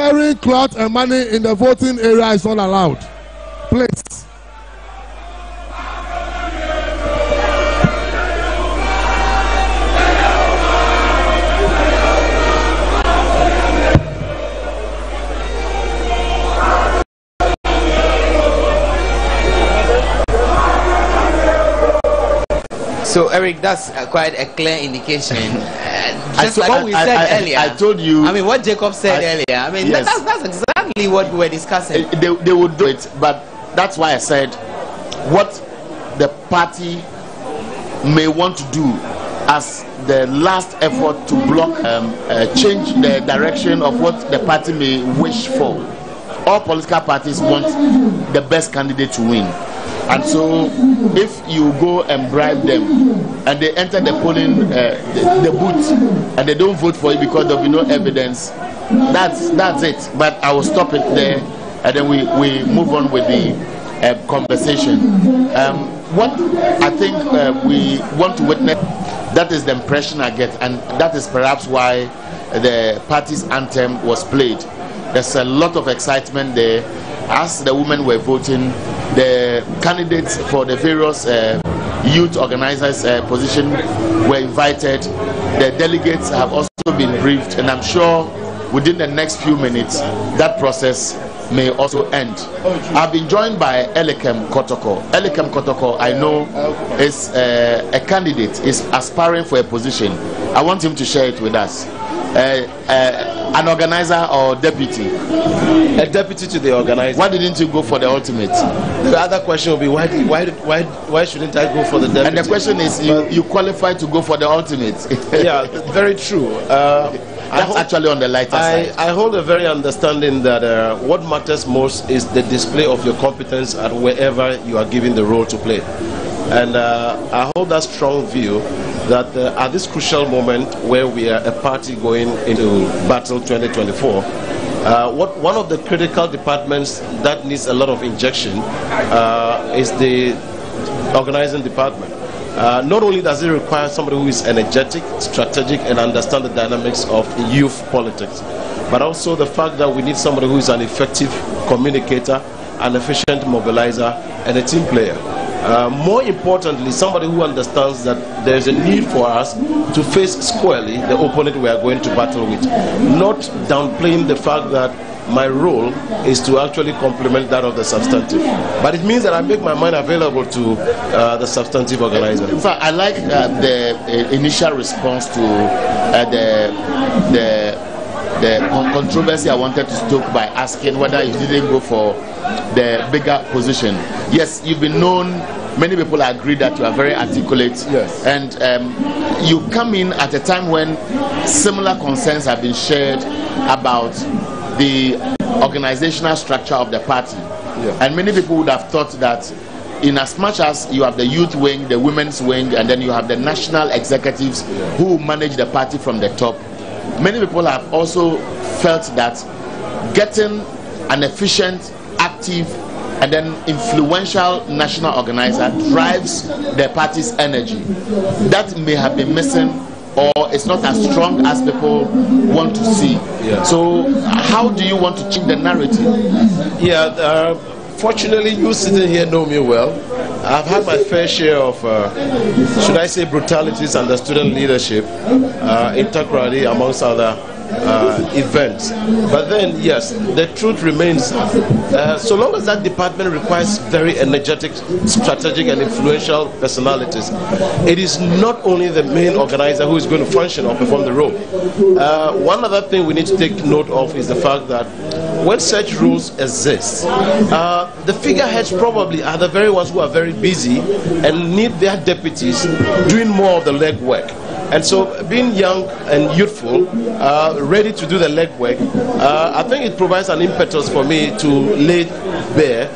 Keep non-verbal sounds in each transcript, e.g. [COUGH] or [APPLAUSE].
Sharing cloth and money in the voting area is not allowed. Please. So, Eric, that's uh, quite a clear indication. Uh, just I- like what we I- said I- earlier. I told you- I mean, what Jacob said I- earlier. I mean, Yes. that's, that's exactly what we were discussing. Eh, they, they would do it but that's why i said what the party may want to do as the last effort to block um, uh, change the direction of what the party may wish for all political parties want the best candidate to win and so if you go and bribe them and they enter the polling uh, the, the booth and they don't vote for you because there will be no evidence that's that's it. But i will stop it there and then we we move on with the uh, conversation. Um, what i think uh, we want to witness that is the impression i get and that is perhaps why the party's anthem was played. There's a lot of excitement there. As the women were voting the candidates for the various uh, youth organizers uh, position were invited. The delegates have also been briefed and i'm sure within the next few minutes that process may also end. I've been joined by elikem kotoko. Elikem kotoko i know is uh, a candidate is aspiring for a position. I want him to share it with us. Uh, uh, an organizer or deputy a deputy to the organizer. why didn't you go for the ultimate The other question will be why did, why why why shouldn't I go for the deputy? and the question is you, you qualify to go for the ultimate [LAUGHS] yeah, very true. Uh, I that's hold, actually on the lighter I, side I hold a very understanding that uh, what matters most is the display of your competence at wherever you are given the role to play. And uh, I hold that strong view that uh, at this crucial moment where we are a party going into battle 2024, uh, what one of the critical departments that needs a lot of injection uh, is the organizing department. Uh, not only does it require somebody who is energetic, strategic, and understand the dynamics of youth politics, but also the fact that we need somebody who is an effective communicator, an efficient mobilizer, and a team player. Uh, more importantly, somebody who understands that there is a need for us to face squarely the opponent we are going to battle with, not downplaying the fact that my role is to actually complement that of the substantive. But it means that I make my mind available to uh, the substantive organizer. In fact, I like uh, the uh, initial response to uh, the the the controversy I wanted to stoke by asking whether you didn't go for the bigger position. Yes, you've been known. Many people agree that you are very articulate. Yes. And um, you come in at a time when similar concerns have been shared about the organizational structure of the party. Yeah. And many people would have thought that in as much as you have the youth wing, the women's wing, and then you have the national executives who manage the party from the top, many people have also felt that getting an efficient, active, and then influential national organizer drives the party's energy. That may have been missing or it's not as strong as people want to see. Yeah. So, how do you want to change the narrative? Yeah, uh, fortunately, you sitting here know me well. I've had my fair share of, uh, should I say, brutalities under student leadership uh, in Takoradi, amongst other uh, events. But then, yes, the truth remains uh, so long as that department requires very energetic, strategic, and influential personalities, it is not only the main organizer who is going to function or perform the role. Uh, one other thing we need to take note of is the fact that when such rules exist, uh, the figureheads probably are the very ones who are very busy and need their deputies doing more of the legwork. And so, being young and youthful, uh, ready to do the legwork, uh, I think it provides an impetus for me to lay bare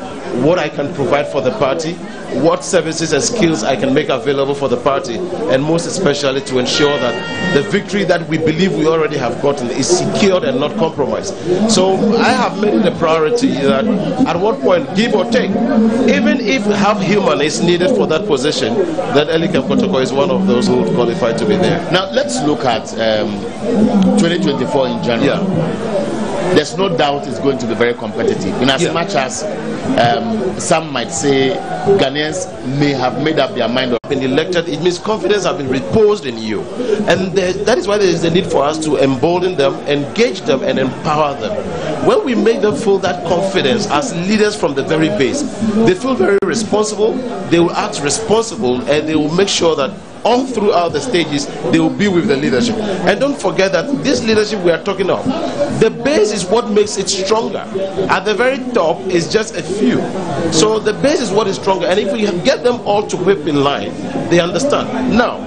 what I can provide for the party, what services and skills I can make available for the party, and most especially to ensure that the victory that we believe we already have gotten is secured and not compromised. So I have made it a priority that at what point, give or take, even if half human is needed for that position, that Elikem Kotoko is one of those who would qualify to be there. Now, let's look at um, 2024 in general. Yeah. There's no doubt it's going to be very competitive. In as Yeah. much as um, some might say Ghanaians may have made up their mind. been elected, it means confidence has been reposed in you. And there, that is why there is a need for us to embolden them, engage them, and empower them. When we make them feel that confidence as leaders from the very base, they feel very responsible, they will act responsible, and they will make sure that all throughout the stages they will be with the leadership. And don't forget that this leadership we are talking of, the base is what makes it stronger. At the very top is just a few. So the base is what is stronger. And if we get them all to whip in line, they understand. Now,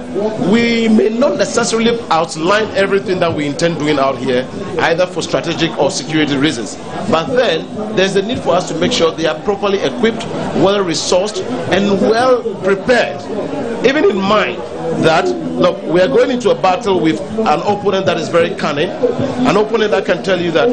we may not necessarily outline everything that we intend doing out here, either for strategic or security reasons. But then there's a need for us to make sure they are properly equipped, well resourced, and well prepared. Even in mind that look, we are going into a battle with an opponent that is very cunning, an opponent that can tell you that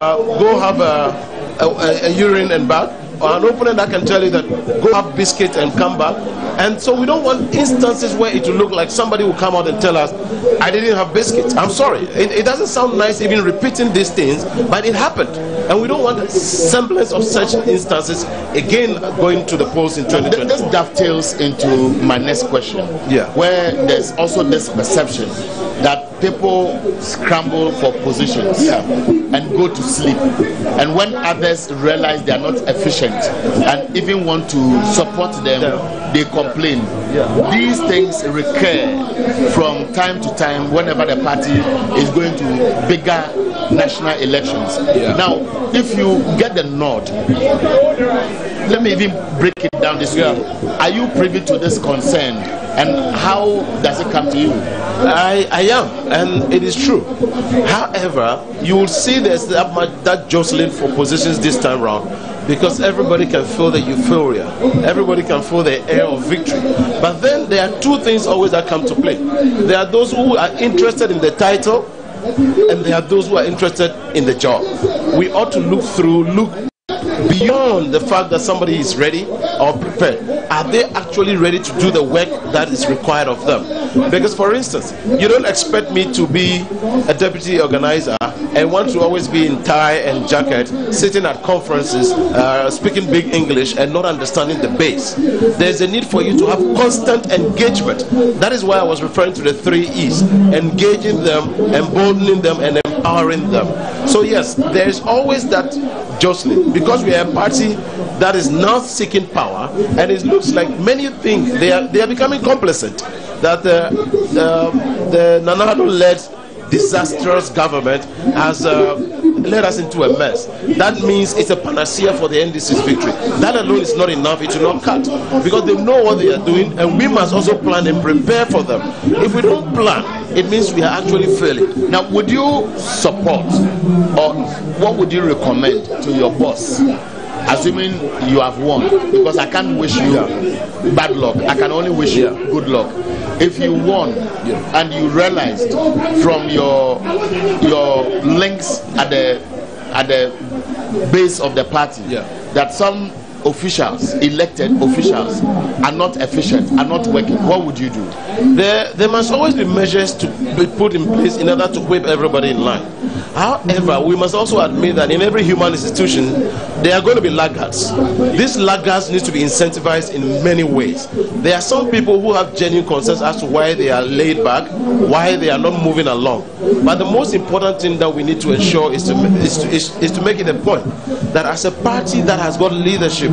uh, go have a, a, a urine and bath, or an opponent that can tell you that go have biscuit and come back. And so we don't want instances where it will look like somebody will come out and tell us, I didn't have biscuits. I'm sorry. It, it doesn't sound nice even repeating these things, but it happened. And we don't want semblance of such instances again going to the polls in 2020. This dovetails into my next question. Yeah. Where there's also this perception that people scramble for positions and go to sleep. And when others realize they are not efficient and even want to support them, they complain. These things recur from time to time whenever the party is going to bigger national elections. Now, if you get the nod, let me even break it down this way. Are you privy to this concern and how does it come to you? I, I am, and it is true. However, you will see there's that much that jostling for positions this time round because everybody can feel the euphoria, everybody can feel the air of victory. But then there are two things always that come to play. There are those who are interested in the title, and there are those who are interested in the job. We ought to look through, look beyond the fact that somebody is ready or prepared. Are they actually ready to do the work that is required of them? Because for instance you don't expect me to be a deputy organizer. And want to always be in tie and jacket sitting at conferences uh, speaking big english and not understanding the base. There's a need for you to have constant engagement. That is why i was referring to the three e's engaging them emboldening them and empowering them. So yes there is always that jostling because we are a party that is not seeking power and it looks like many think they are they are becoming complacent that uh, um, the Nana Addo led disastrous government has uh, led us into a mess. That means it's a panacea for the ndc's victory. That alone is not enough. It will not cut. Because they know what they are doing and we must also plan and prepare for them. If we don't plan it means we are actually failing. Now, would you support or what would you recommend to your boss? Assuming you have won, because I can't wish you bad luck, I can only wish you good luck. If you won and you realized from your your links at the at the base of the party Yeah. that some officials, elected officials, are not efficient, are not working, what would you do? there, there must always be measures to be put in place in order to whip everybody in line. However, we must also admit that in every human institution, there are going to be laggards. These laggards need to be incentivized in many ways. There are some people who have genuine concerns as to why they are laid back, why they are not moving along. But the most important thing that we need to ensure is to, is to, is, is to make it a point that as a party that has got leadership,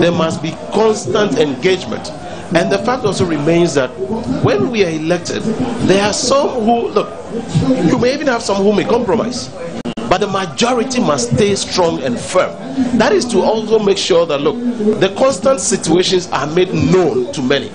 there must be constant engagement. And the fact also remains that when we are elected, there are some who, look, you may even have some who may compromise. But the majority must stay strong and firm. That is to also make sure that, look, the constant situations are made known to many.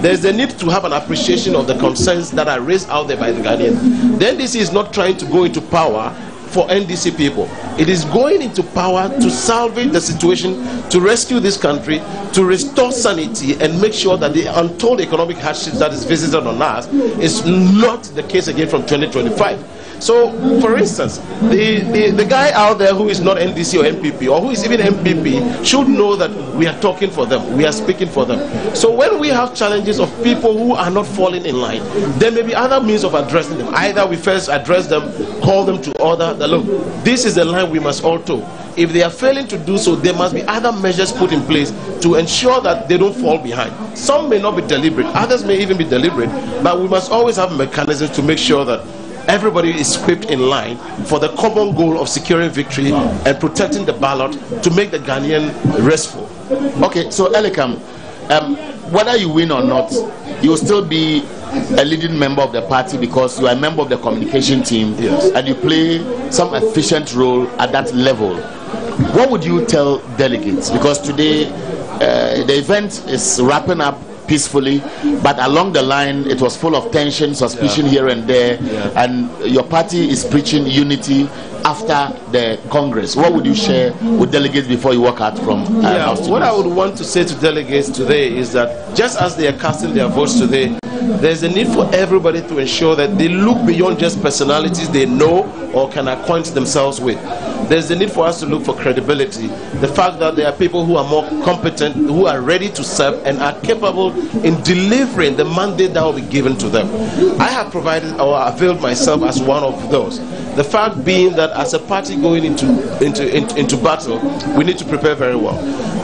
There's a need to have an appreciation of the concerns that are raised out there by the Ghanaian. The NDC is not trying to go into power for NDC people. It is going into power to salvage the situation, to rescue this country, to restore sanity, and make sure that the untold economic hardships that is visited on us is not the case again from 2025. So, for instance, the, the, the guy out there who is not NDC or NPP, or who is even NPP, should know that we are talking for them, we are speaking for them. So, when we have challenges of people who are not falling in line, there may be other means of addressing them. Either we first address them, call them to order, that look, this is the line we must all toe. If they are failing to do so, there must be other measures put in place to ensure that they don't fall behind. Some may not be deliberate, others may even be deliberate, but we must always have mechanisms to make sure that everybody is equipped in line for the common goal of securing victory and protecting the ballot to make the Ghanaian restful. Okay, so Elikem, um, whether you win or not, you will still be a leading member of the party because you are a member of the communication team Yes. and you play some efficient role at that level. What would you tell delegates? Because today uh, the event is wrapping up peacefully, but along the line it was full of tension, suspicion Yeah. here and there, Yeah. and your party is preaching unity after the Congress. What would you share with delegates before you walk out from uh, Yeah, House what I would want to say to delegates today is that just as they are casting their votes today, there's a need for everybody to ensure that they look beyond just personalities they know or can acquaint themselves with. There's a need for us to look for credibility. The fact that there are people who are more competent, who are ready to serve, and are capable in delivering the mandate that will be given to them. I have provided or availed myself as one of those. The fact being that as a party going into into into, into battle, we need to prepare very well.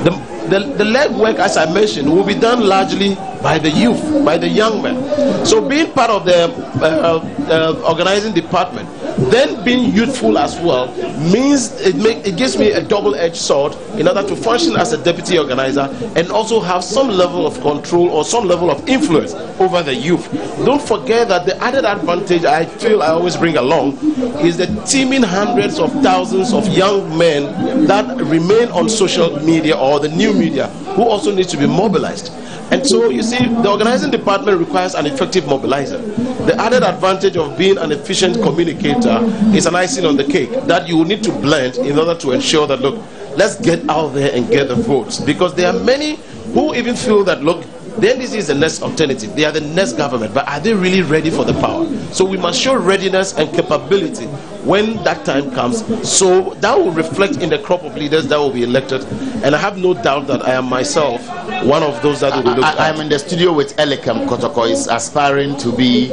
The, the, the legwork, as I mentioned, will be done largely by the youth, by the young men. So, being part of the uh, uh, organizing department, then being youthful as well, means it, make, it gives me a double edged sword in order to function as a deputy organizer and also have some level of control or some level of influence over the youth. Don't forget that the added advantage I feel I always bring along is the teeming hundreds of thousands of young men that remain on social media or the new media who also need to be mobilized. And so you see, the organizing department requires an effective mobilizer. The added advantage of being an efficient communicator is an icing on the cake that you will need to blend in order to ensure that look, let's get out there and get the votes. Because there are many who even feel that look, the NDC is the next alternative. They are the next government, but are they really ready for the power? So we must show readiness and capability when that time comes. So that will reflect in the crop of leaders that will be elected. And I have no doubt that I am myself one of those that will be I, at. I'm in the studio with Elikem Kotoko. is aspiring to be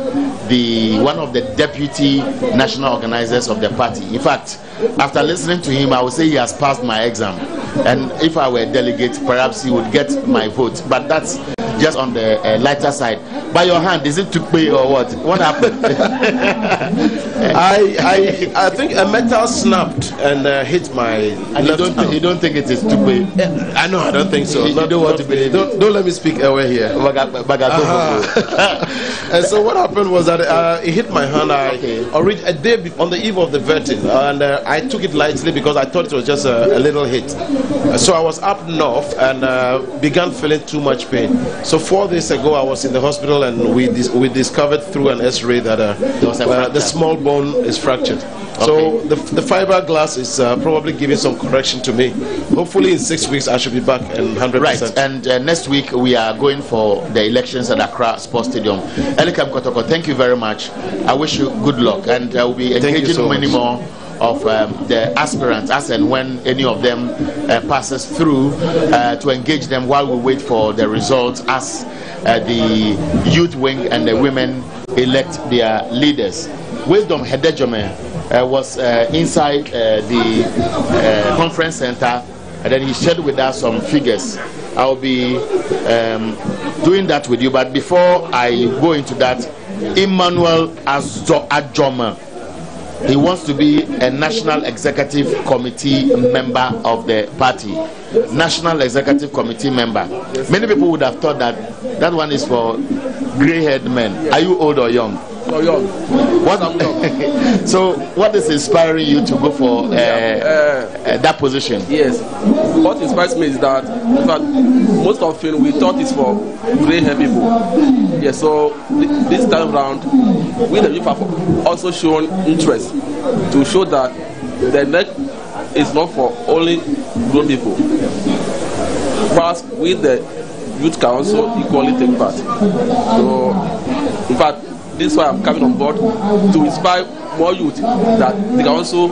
the one of the deputy national organizers of the party. In fact, after listening to him, I would say he has passed my exam. And if I were a delegate, perhaps he would get my vote. But that's just on the uh, lighter side. By your hand, is it to pay or what? What happened? [LAUGHS] I, I, I think a metal snapped and uh, hit my and you don't, you don't think it is Tukpe? I know, I don't think so. You- you don't want to believe. Don't, don't let me speak away here. Baga- [LAUGHS] and so what happened was that uh, it hit my hand. I Okay. a day be- on the eve of the vetting, and uh, I took it lightly because I thought it was just a, a little hit. So I was up north and uh, began feeling too much pain. So four days ago, I was in the hospital, and we dis- we discovered through an X-ray that uh, uh, the small bone is fractured. So the, the fiberglass is uh, probably giving some correction to me. Hopefully, in six weeks, I should be back and 100%. Right, and uh, next week we are going for the elections at Accra Sports Stadium. Elikem Kotoko, thank you very much. I wish you good luck, and I will be engaging so many much. more of um, the aspirants as and when any of them uh, passes through uh, to engage them while we wait for the results as uh, the youth wing and the women elect their leaders. Wisdom Hedejome uh, was uh, inside uh, the uh, conference center and then he shared with us some figures. I'll be um, doing that with you, but before I go into that, Emmanuel Azo-. He wants to be a national executive committee member of the party. National executive committee member. Many people would have thought that that one is for gray-haired men. Are you old or young? Young. What, young. [LAUGHS] so, what is inspiring you to go for uh, Uh, uh, that position? yes. What inspires me is that, in fact, most often we thought it's for grey hair people. Yes, so this time round, we the youth have also shown interest to show that the NEC is not for only grown people. Whilst we the youth can also equally take part. So, in fact, this is why I'm coming on board to inspire more youth that they can also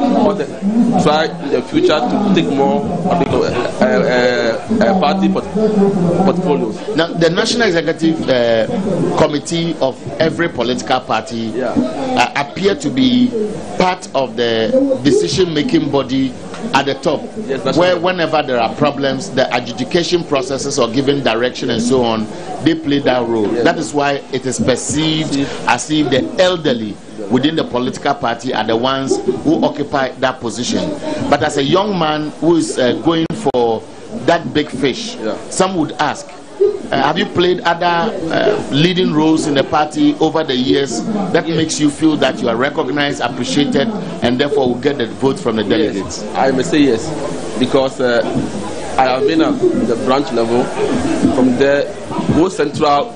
try in the future to take more of the uh, uh, uh, party port- portfolios. Now, the National Executive uh, Committee of every political party Yeah. uh, appear to be part of the decision-making body at the top, Yes, where right. whenever there are problems, the adjudication processes or giving direction and so on, they play that role. Yes. That is why it is perceived as if the elderly within the political party are the ones who occupy that position. But as a young man who is uh, going for that big fish, Yeah. some would ask, uh, have you played other uh, leading roles in the party over the years that makes you feel that you are recognized, appreciated, and therefore will get the vote from the delegates? Yes, I may say yes, because uh, I have been at the branch level. From there, go central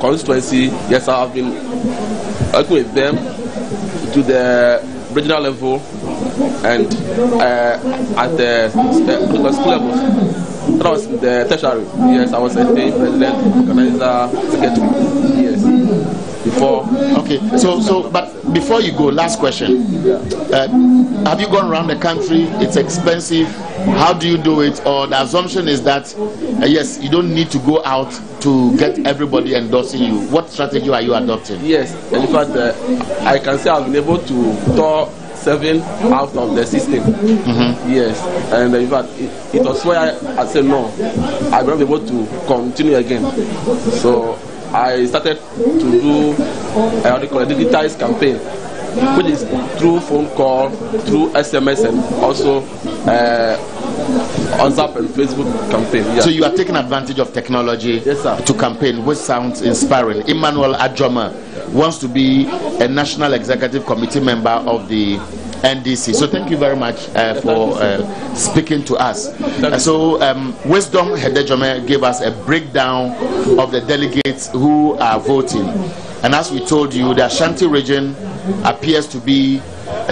constituency. Yes, I have been working with them to the regional level and uh, at the school level. That was the tertiary. Yes, I was a state president, organizer, secretary. Yes, before. Okay, so so but before you go, last question. Uh, have you gone around the country? It's expensive. How do you do it? Or the assumption is that uh, yes, you don't need to go out to get everybody endorsing you. What strategy are you adopting? Yes, in fact, uh, I can say I've been able to tour seven out of the system. Yes, and in fact, it, it was where I, I said no, I will not be able to continue again. So I started to do uh, a digitized campaign, which is through phone call, through SMS, and also uh, WhatsApp and Facebook campaign. Yeah. So you are taking advantage of technology Yes, to campaign, which sounds inspiring. Emmanuel Adjoma wants to be a national executive committee member of the NDC. So thank you very much uh, for uh, speaking to us. Uh, so um, Wisdom Hedejome gave us a breakdown of the delegates who are voting. And as we told you, the Ashanti region appears to be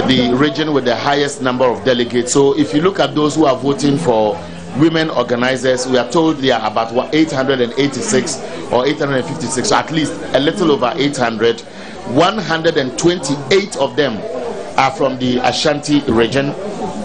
the region with the highest number of delegates. So if you look at those who are voting for women organizers, we are told they are about what, 886 or 856, so at least a little over 800. 128 of them are from the Ashanti region.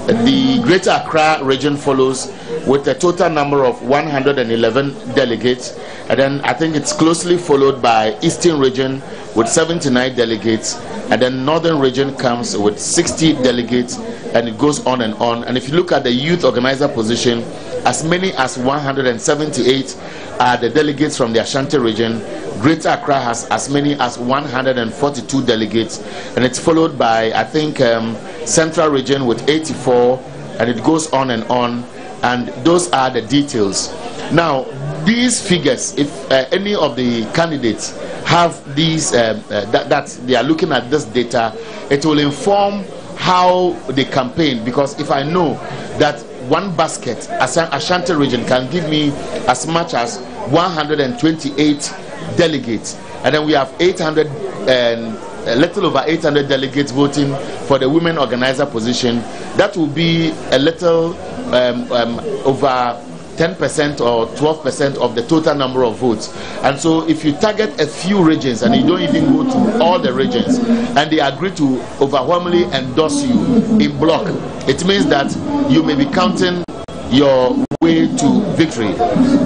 The Greater Accra region follows with a total number of 111 delegates. And then I think it's closely followed by Eastern region with 79 delegates. And then Northern region comes with 60 delegates. And it goes on and on. And if you look at the youth organizer position, as many as 178 are the delegates from the Ashanti region. Greater Accra has as many as 142 delegates, and it's followed by, I think, um, Central region with 84, and it goes on and on. And those are the details. Now, these figures, if uh, any of the candidates have these, um, uh, that, that they are looking at this data, it will inform how they campaign. Because if I know that one basket, Ashan- Ashanti region, can give me as much as 128 delegates, and then we have 800 and a little over 800 delegates voting for the women organizer position. That will be a little um, um, over 10% or 12% of the total number of votes. And so, if you target a few regions and you don't even go to all the regions, and they agree to overwhelmingly endorse you in block, it means that you may be counting your way to victory.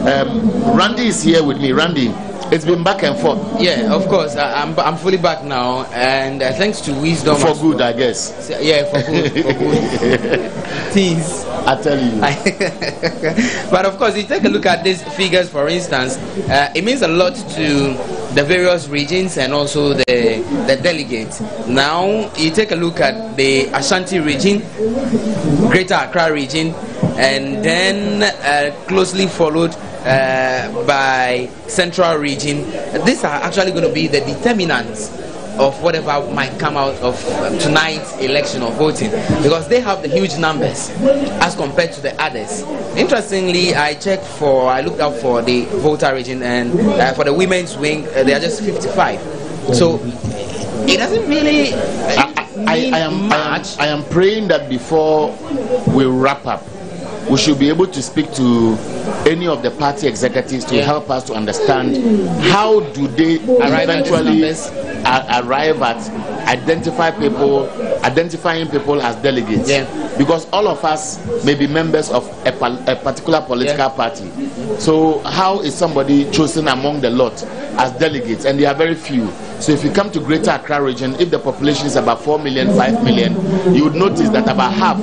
Um, Randy is here with me. Randy, it's been back and forth Yeah, of course. I, I'm, I'm fully back now, and uh, thanks to wisdom. for good, well. I guess. Yeah, for good. For good. [LAUGHS] I tell you. [LAUGHS] but of course, you take a look at these figures, for instance, uh, it means a lot to the various regions and also the, the delegates. Now, you take a look at the Ashanti region, Greater Accra region, and then uh, closely followed uh, by Central region. These are actually going to be the determinants of whatever might come out of um, tonight's election or voting because they have the huge numbers as compared to the others. Interestingly, I checked for, I looked out for the Volta region and uh, for the women's wing, uh, they are just 55. So it doesn't really uh, I, I, I, am, I, am. I am praying that before we wrap up, we should be able to speak to any of the party executives to Yeah. help us to understand how do they Arrive eventually arrive at identify people, identifying people as delegates. Yeah. Because all of us may be members of a, a particular political Yeah. party. So how is somebody chosen among the lot as delegates? And there are very few. So if you come to Greater Accra region, if the population is about 4 million, 5 million, you would notice that about half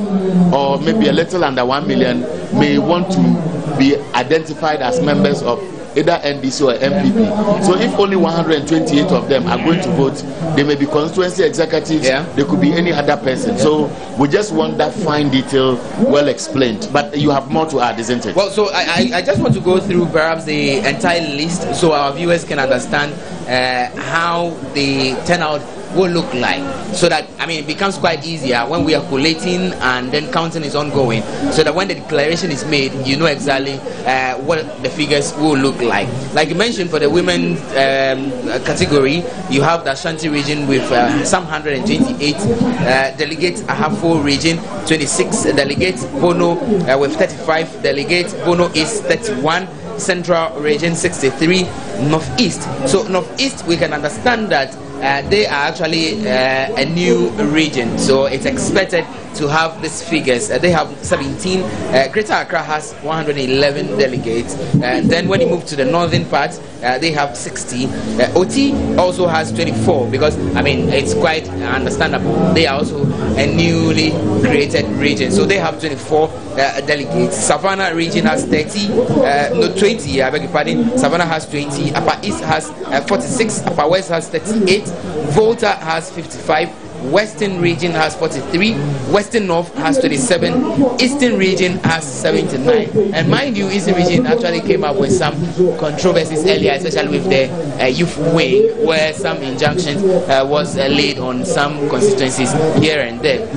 or maybe a little under 1 million may want to be identified as members of either NDC or NPP. So if only 128 of them are going to vote, they may be constituency executives, Yeah. they could be any other person. So we just want that fine detail well explained. But you have more to add, isn't it? Well, so I, I, I just want to go through perhaps the entire list so our viewers can understand uh, how the turnout will look like. So that, I mean, it becomes quite easier when we are collating and then counting is ongoing. So that when the declaration is made, you know exactly uh, what the figures will look like. Like you mentioned, for the women um, category, you have the Ashanti region with uh, some 128 uh, delegates, Ahafo region 26 delegates, Bono uh, with 35 delegates, Bono East 31, Central region 63, Northeast. So Northeast, we can understand that uh, they are actually uh, a new region, so it's expected to have these figures. Uh, they have 17. Uh, Greater Accra has 111 delegates. And then when you move to the northern part, uh, they have 60. Uh, Oti also has 24 because I mean it's quite understandable. They are also a newly created region, so they have 24 uh, delegates. Savannah region has 30, uh, no 20. I beg your pardon. Savannah has 20. Upper East has uh, 46. Upper West has 38. Volta has 55. Western region has 43, Western North has 27, Eastern region has 79. And mind you, Eastern region actually came up with some controversies earlier, especially with the uh, youth wing, where some injunctions uh, was uh, laid on some constituencies here and there.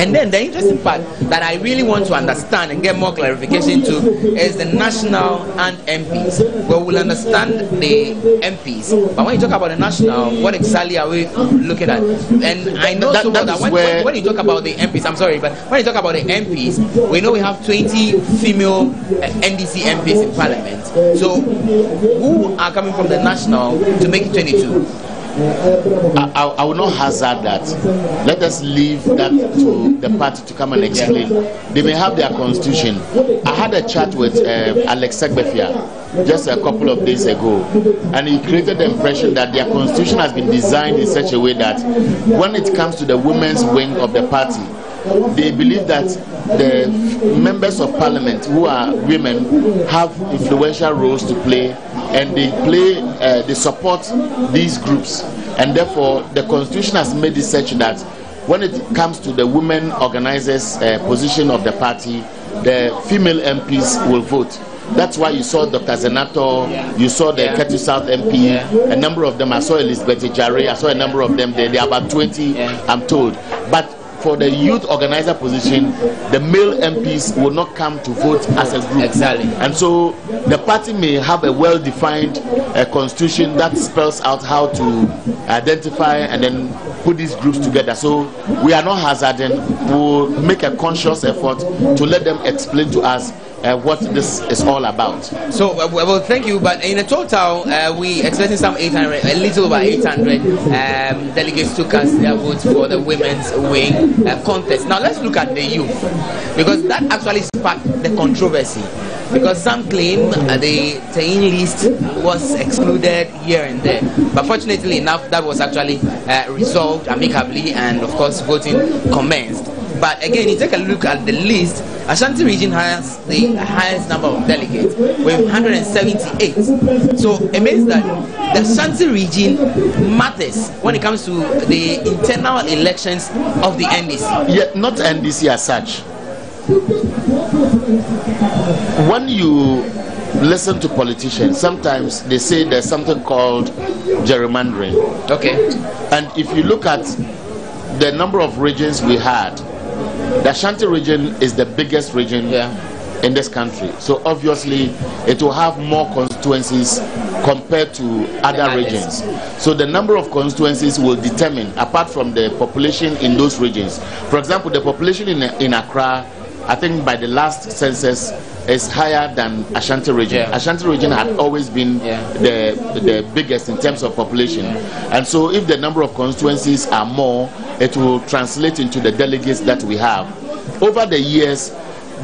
And then the interesting part that I really want to understand and get more clarification to is the national and MPs. Well, we'll understand the MPs, but when you talk about the national, what exactly are we looking at? And I know That- so well that when, where- when, you talk about the MPs, I'm sorry, but when you talk about the MPs, we know we have 20 female uh, NDC MPs in parliament. So who are coming from the national to make it 22? I, I, I will not hazard that. Let us leave that to the party to come and explain. They may have their constitution. I had a chat with uh, Alex Segbefia just a couple of days ago, and he created the impression that their constitution has been designed in such a way that when it comes to the women's wing of the party, they believe that the members of parliament who are women have influential roles to play and they play uh, they support these groups and therefore the constitution has made it such that when it comes to the women organizers uh, position of the party the female mps will vote that's why you saw Dr. Zanetor, you saw the Yeah. Ketu South MP, a number of them. I saw Elizabeth Jare, I saw a number of them there. There are about 20, Yeah. I'm told. But for the youth organizer position, the male MPs will not come to vote as a group. Exactly. And so the party may have a well defined uh, constitution that spells out how to identify and then put these groups together. So we are not hazarding, we'll make a conscious effort to let them explain to us uh, what this is all about. So, uh, well, thank you. But in a total, uh, we expecting some 800, a little over 800 um, delegates to cast their votes for the women's wing uh, contest. Now, let's look at the youth because that actually sparked the controversy. Because some claim uh, the Tain list was excluded here and there, but fortunately enough, that was actually uh, resolved amicably, and of course, voting commenced. But again, you take a look at the list, Ashanti region has the highest number of delegates with 178. So it means that the Ashanti region matters when it comes to the internal elections of the NDC. Yet not NDC as such. When you listen to politicians, sometimes they say there's something called gerrymandering. Okay. And if you look at the number of regions we had, the Ashanti region is the biggest region Yeah. in this country. So obviously, it will have more constituencies compared to other regions. So the number of constituencies will determine, apart from the population in those regions. For example, the population in, in Accra, I think by the last census, is higher than Ashanti region. Yeah. Ashanti region had always been Yeah. the the biggest in terms of population, and so if the number of constituencies are more, it will translate into the delegates that we have. Over the years,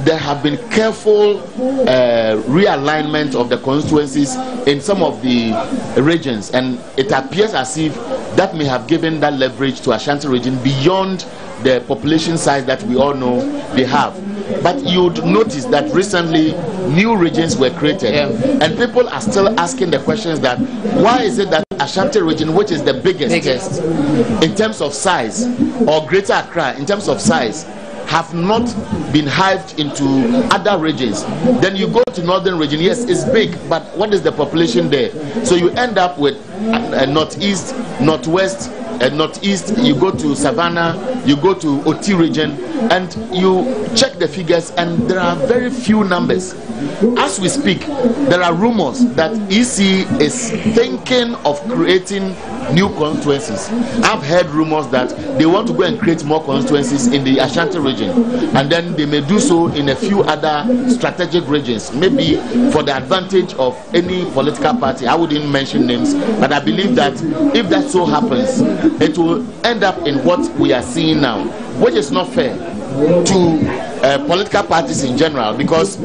there have been careful uh, realignment of the constituencies in some of the regions, and it appears as if that may have given that leverage to Ashanti region beyond the population size that we all know they have. But you'd notice that recently new regions were created, Yeah. and people are still asking the questions that why is it that Ashanti region, which is the biggest, Biggest. in terms of size, or Greater Accra in terms of size, have not been hived into other regions. Then you go to northern region, yes, it's big, but what is the population there? So you end up with uh, northeast, northwest, uh, northeast. You go to Savannah, you go to Oti region, and you check the figures, and there are very few numbers. As we speak, there are rumors that EC is thinking of creating new constituencies. I've heard rumors that they want to go and create more constituencies in the Ashanti region, and then they may do so in a few other strategic regions, maybe for the advantage of any political party. I wouldn't mention names, but I believe that if that so happens, it will end up in what we are seeing now, which is not fair to uh, political parties in general because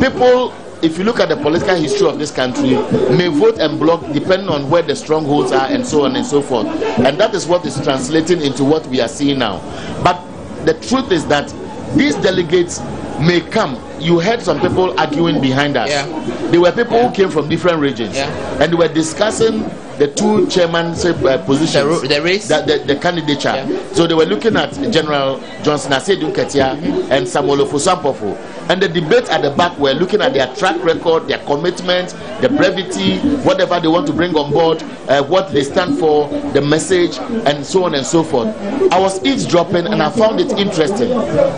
people if you look at the political history of this country may vote and block depending on where the strongholds are and so on and so forth. And that is what is translating into what we are seeing now. But the truth is that these delegates may come. You heard some people arguing behind us. Yeah. there were people who came from different regions. Yeah. and they were discussing the two chairmanship uh, positions The the race? that the, the candidature Yeah. so they were looking at General Johnson Asedun Ketia and Samuel Ofosampofo. And the debate at the back were looking at their track record, their commitment, the brevity, whatever they want to bring on board, uh, what they stand for, the message, and so on and so forth. I was eavesdropping and I found it interesting.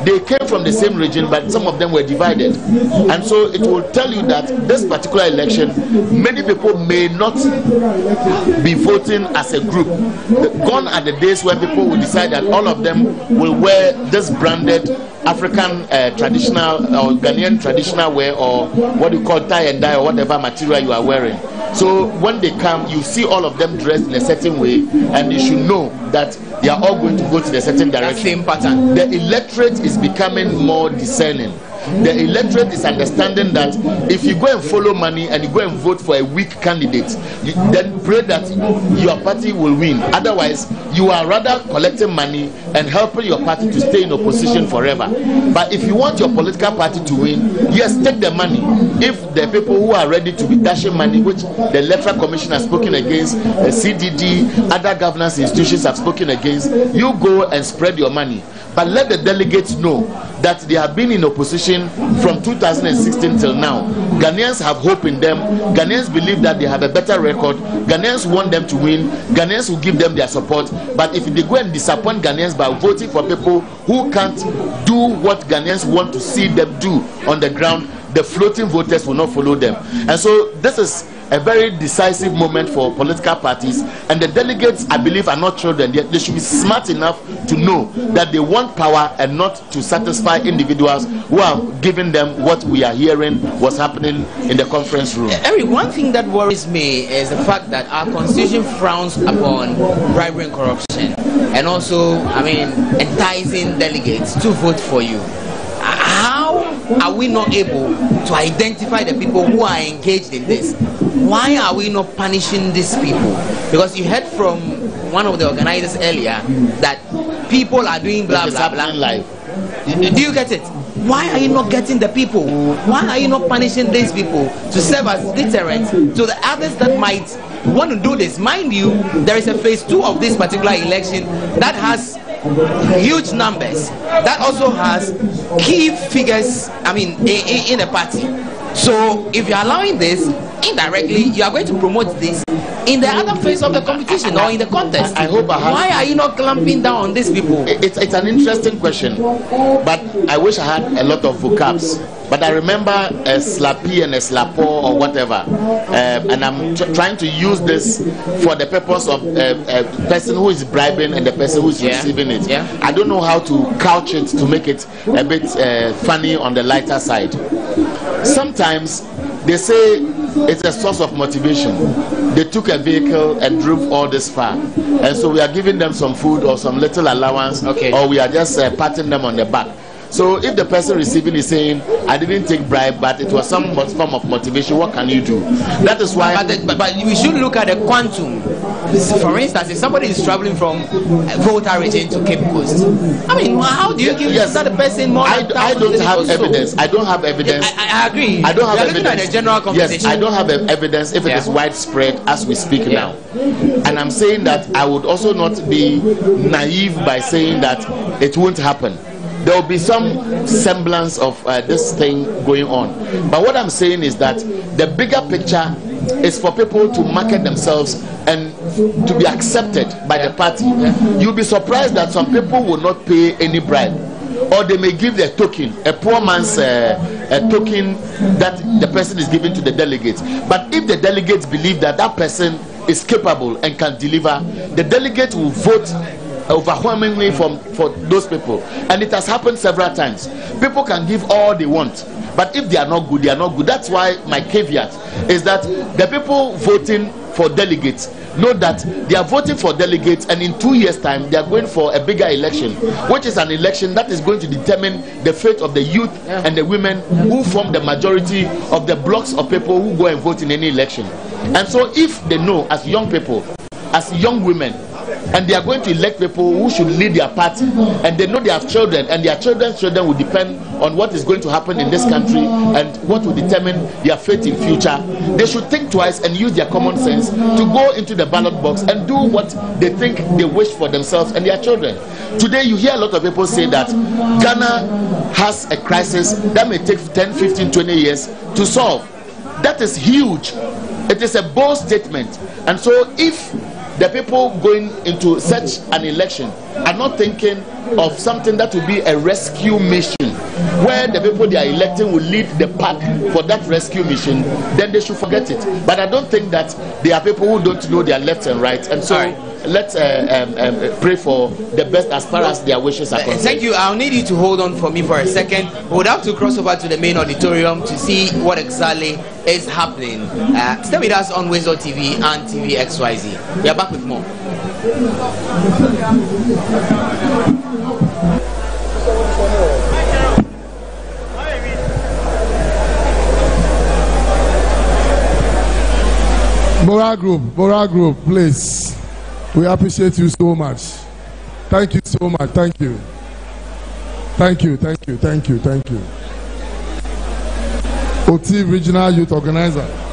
They came from the same region, but some of them were divided. And so it will tell you that this particular election, many people may not be voting as a group. Gone are the days when people will decide that all of them will wear this branded African uh, traditional or Ghanaian traditional wear or what you call tie and dye or whatever material you are wearing. So when they come, you see all of them dressed in a certain way, and you should know that they are all going to go to the certain That direction same pattern. the electorate is becoming more discerning. The electorate is understanding that if you go and follow money and you go and vote for a weak candidate, you, then pray that your party will win. Otherwise, you are rather collecting money and helping your party to stay in opposition forever. But if you want your political party to win, yes, take the money. If the people who are ready to be dashing money, which the electoral commission has spoken against, the CDD, other governance institutions have spoken against, you go and spread your money. But let the delegates know that they have been in opposition from 2016 till now. Ghanaians have hope in them. Ghanaians believe that they have a better record. Ghanaians want them to win. Ghanaians will give them their support. But if they go and disappoint Ghanaians by voting for people who can't do what Ghanaians want to see them do on the ground, the floating voters will not follow them. And so this is a very decisive moment for political parties and the delegates i believe are not children they, they should be smart enough to know that they want power and not to satisfy individuals who are giving them what we are hearing was happening in the conference room eh, Eric, one thing that worries me is the fact that our constitution frowns upon bribery and corruption, and also, I mean, enticing delegates to vote for you. Are we not able to identify the people who are engaged in this? Why are we not punishing these people? Because you heard from one of the organizers earlier that people are doing blah blah blah. live Do you get it? Why are you not getting the people? Why are you not punishing these people to serve as deterrent to the others that might want to do this? Mind you, there is a phase two of this particular election that has huge numbers, that also has key figures, I mean, in, in, a party. So if you're allowing this, indirectly, you are going to promote this in the other phase of the competition or in the contest. I hope I have- Why are you not clamping down on these people? it's, it's an interesting question but i wish i had a lot of vocabs but i remember a slappy and a slapper or whatever um, and i'm tr- trying to use this for the purpose of uh, a person who is bribing and the person who is Yeah. receiving it Yeah. i don't know how to couch it to make it a bit uh, funny on the lighter side sometimes they say it's a source of motivation. They took a vehicle and drove all this far, and so we are giving them some food or some little allowance, Okay. or we are just uh, patting them on the back. So if the person receiving is saying, "I didn't take bribe, but it was some form of motivation," what can you do? That is why. But, the, but, but we should look at the quantum. For instance, if somebody is traveling from uh, Volta region to Cape Coast, I mean, how do you give Yes. that person more I, I don't have or so? evidence. I don't have evidence. I, I agree. I don't have are looking evidence. at the general conversation. Yes, I don't have evidence if it Yeah. is widespread as we speak Yeah. now. And I'm saying that I would also not be naive by saying that it won't happen. There will be some semblance of uh, this thing going on. But what I'm saying is that the bigger picture is for people to market themselves and to be accepted by the party. You'll be surprised that some people will not pay any bribe or they may give their token, a poor man's uh, a token that the person is giving to the delegates. But if the delegates believe that that person is capable and can deliver, the delegate will vote overwhelmingly from for those people. And it has happened several times. People can give all they want. But if they are not good, they are not good. That's why my caveat is that the people voting for delegates know that they are voting for delegates and in two years time they are going for a bigger election which is an election that is going to determine the fate of the youth and the women who form the majority of the blocks of people who go and vote in any election and so if they know as young people as young women and they are going to elect people who should lead their party. And they know they have children and their children's children will depend on what is going to happen in this country and what will determine their fate in future. They should think twice and use their common sense to go into the ballot box and do what they think they wish for themselves and their children. Today you hear a lot of people say that ghana has a crisis that may take 10 15 20 years to solve. That is huge. It is a bold statement. And so if the people going into such an election are not thinking of something that will be a rescue mission. Where the people they are electing will lead the pack for that rescue mission then they should forget it. But i don't think that there are people who don't know their left and right. And so right. Let's uh, um, um, pray for the best as far as their wishes are concerned Thank you. I'll need you to hold on for me for a second. We would have to cross over to the main auditorium to see what exactly is happening. Uh, stay with us on Windsor TV and TV XYZ. We are back with more. Bora Group, Bora Group, please. We appreciate you so much. Thank you so much. Thank you. Thank you, thank you, thank you, thank you. Oti Regional Youth Organizer.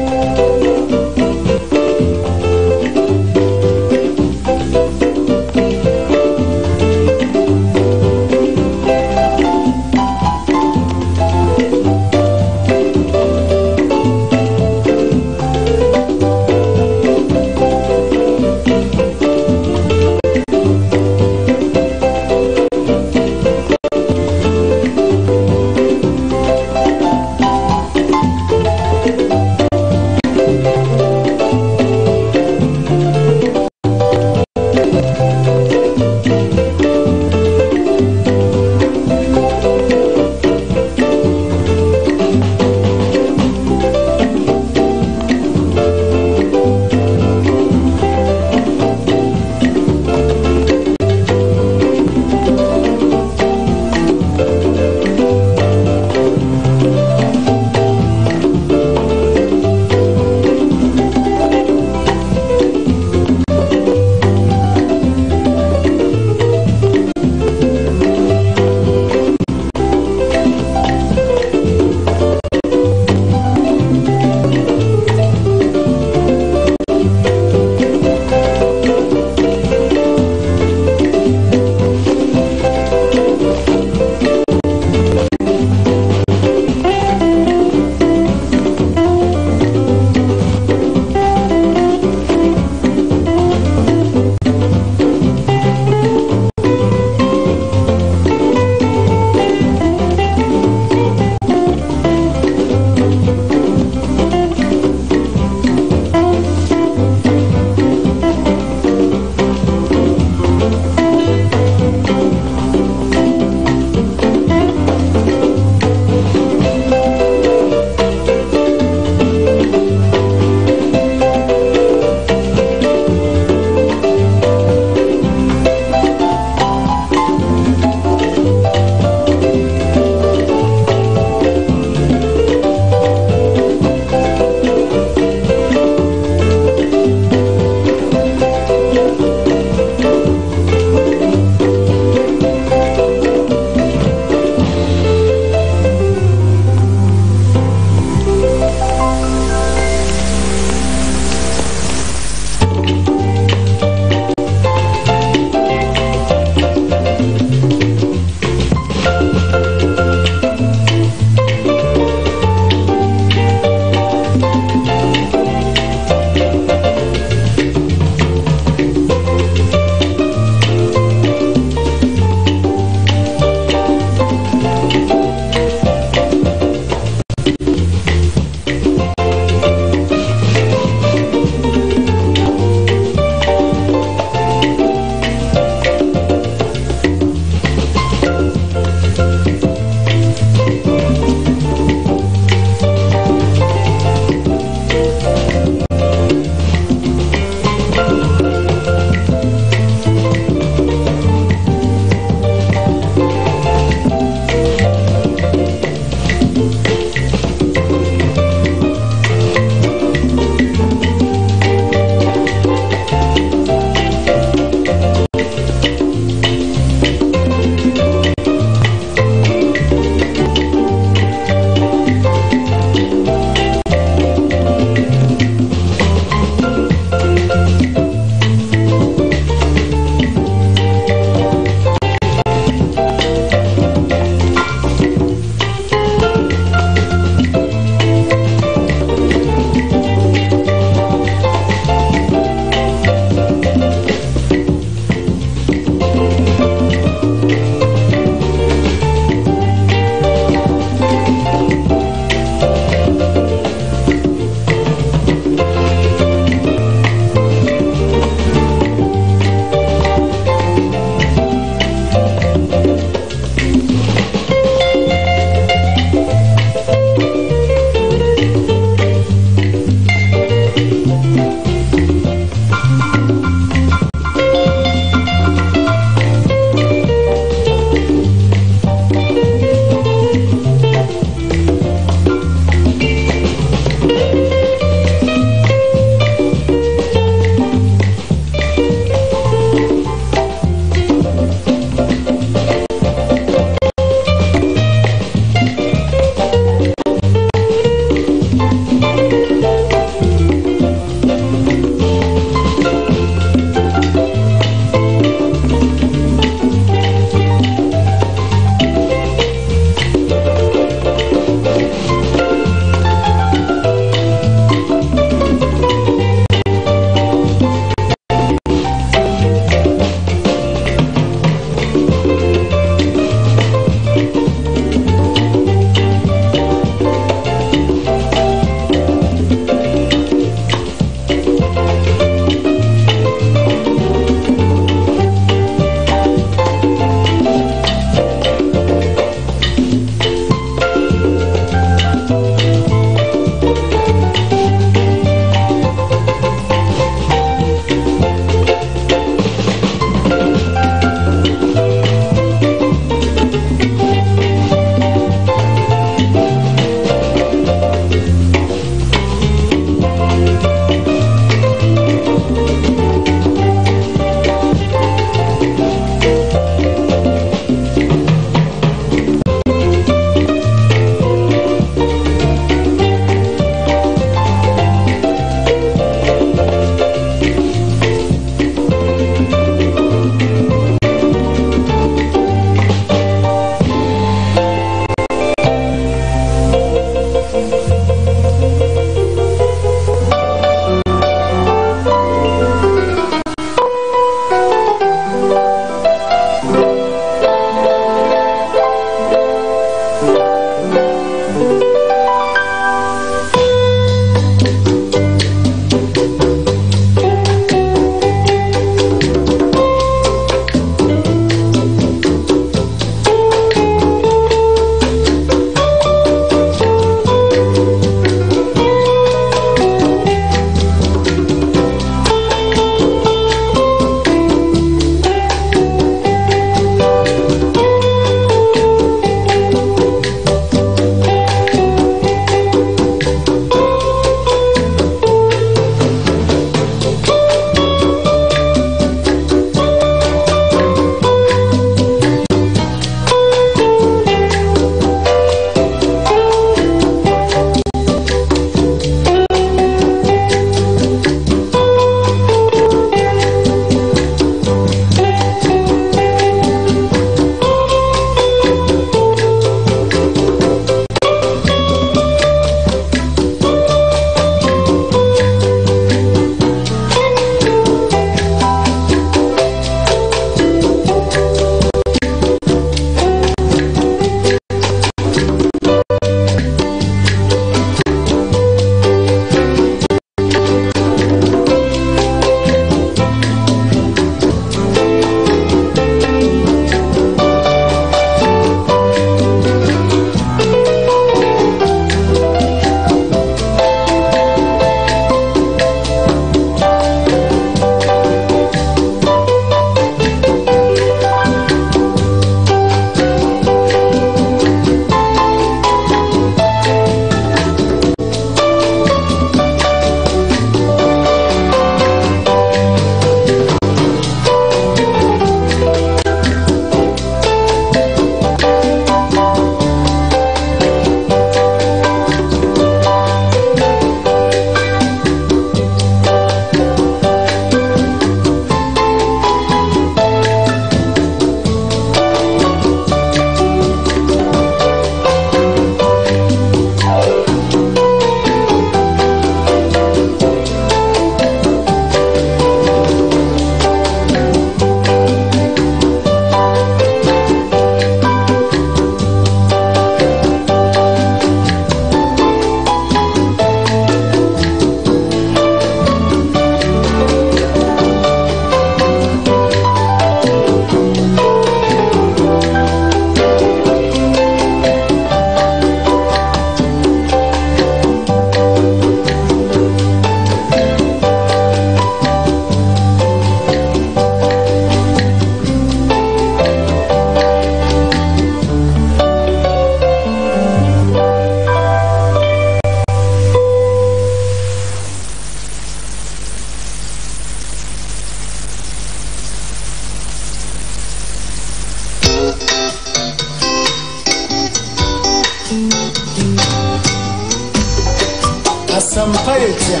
Asɛmpa yɛ tia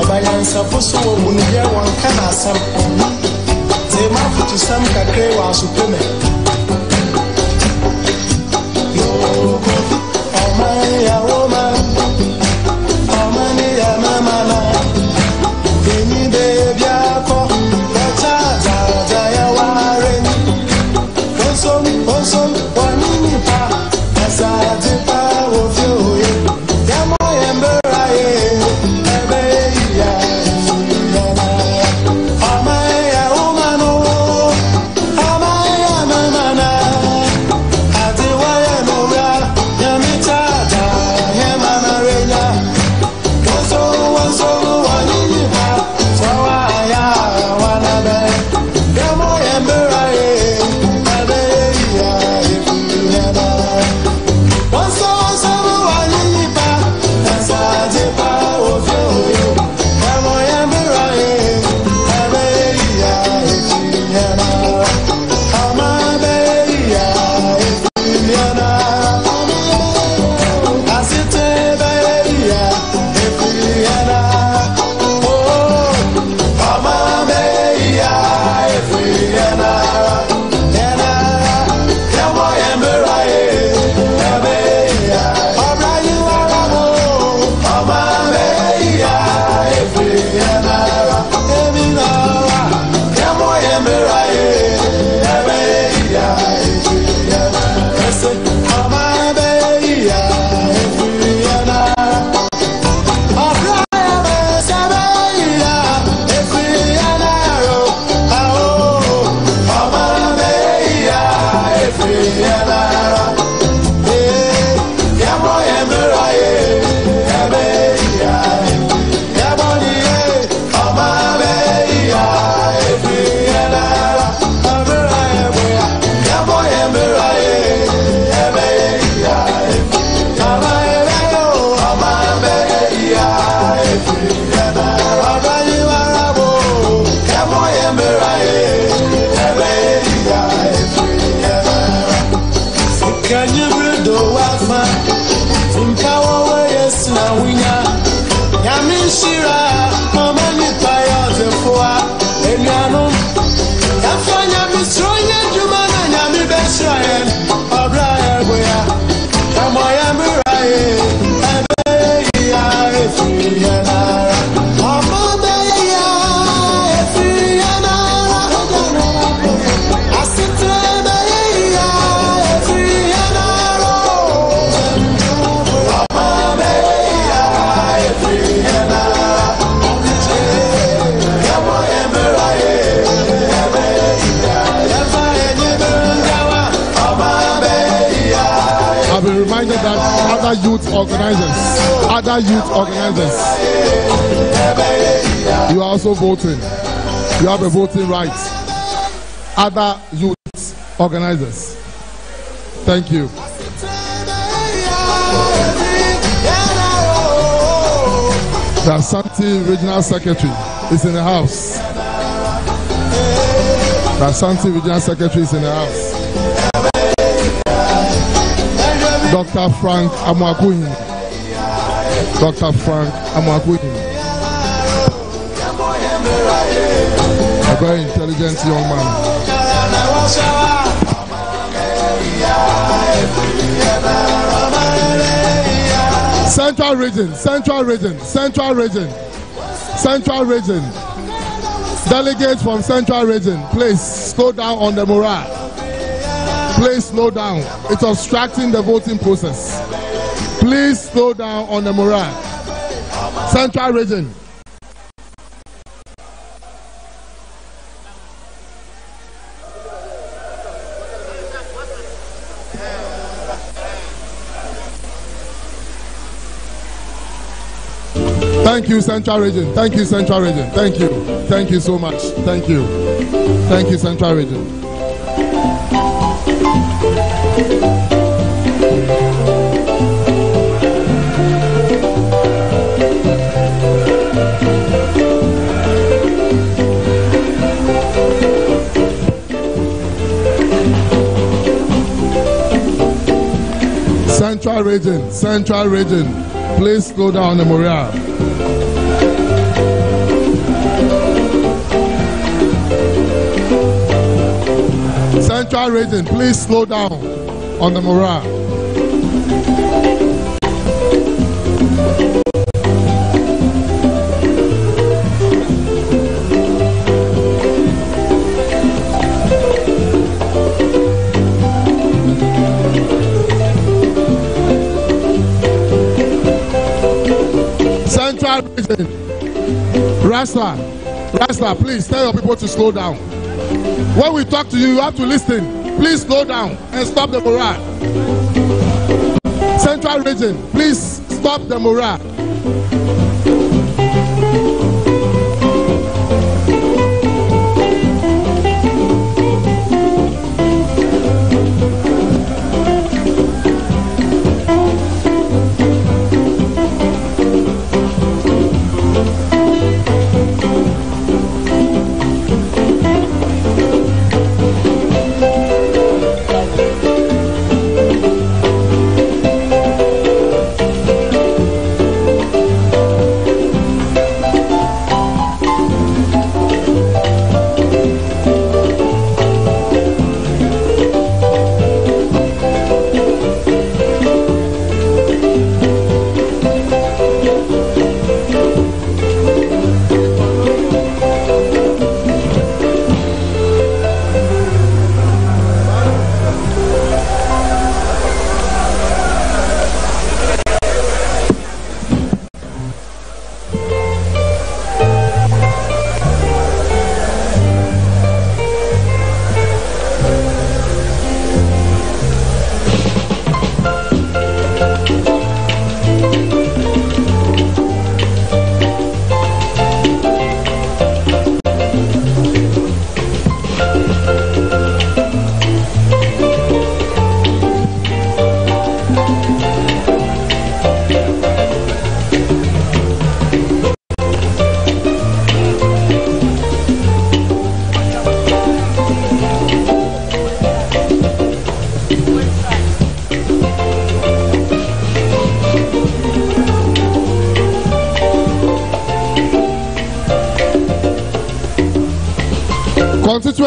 ɔbayansafo so wɔ bunubiɛ wɔn ka na asɛm te ma afotusɛm kakra wɔ asopɛ Yoko, youth organizers, other youth organizers, you are also voting. You have a voting right. Other youth organizers. Thank you. The Asante Regional Secretary is in the house. The Asante Regional Secretary is in the house. Dr. Frank Amwakuhin. Dr. Frank Amwakuhin. A very intelligent young man. Central region, central region, central region, central region. Delegates from central region, please slow down on the morale. Please slow down. It's obstructing the voting process. Please slow down on the morale. Central region. Thank you, Central Region. Thank you, Central Region. Thank you. Thank you so much. Thank you. Thank you, Central Region. Central Region. Central Region. Please slow down the morale. Central region, please slow down on the morale. Region, Rasta, Rasta, please tell your people to slow down. When we talk to you, you have to listen. Please slow down and stop the morale. Central region, please stop the morale.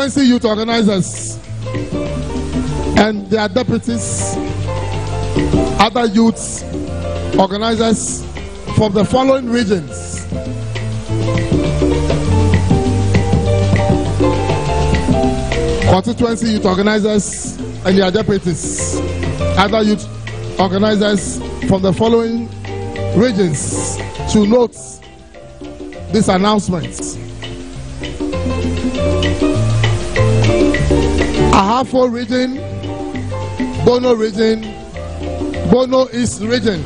Constituency youth organizers and their deputies, other youth organizers from the following regions. Constituency youth organizers and their deputies, other youth organizers from the following regions to note this announcement. Ahafo region, Bono region, Bono East region,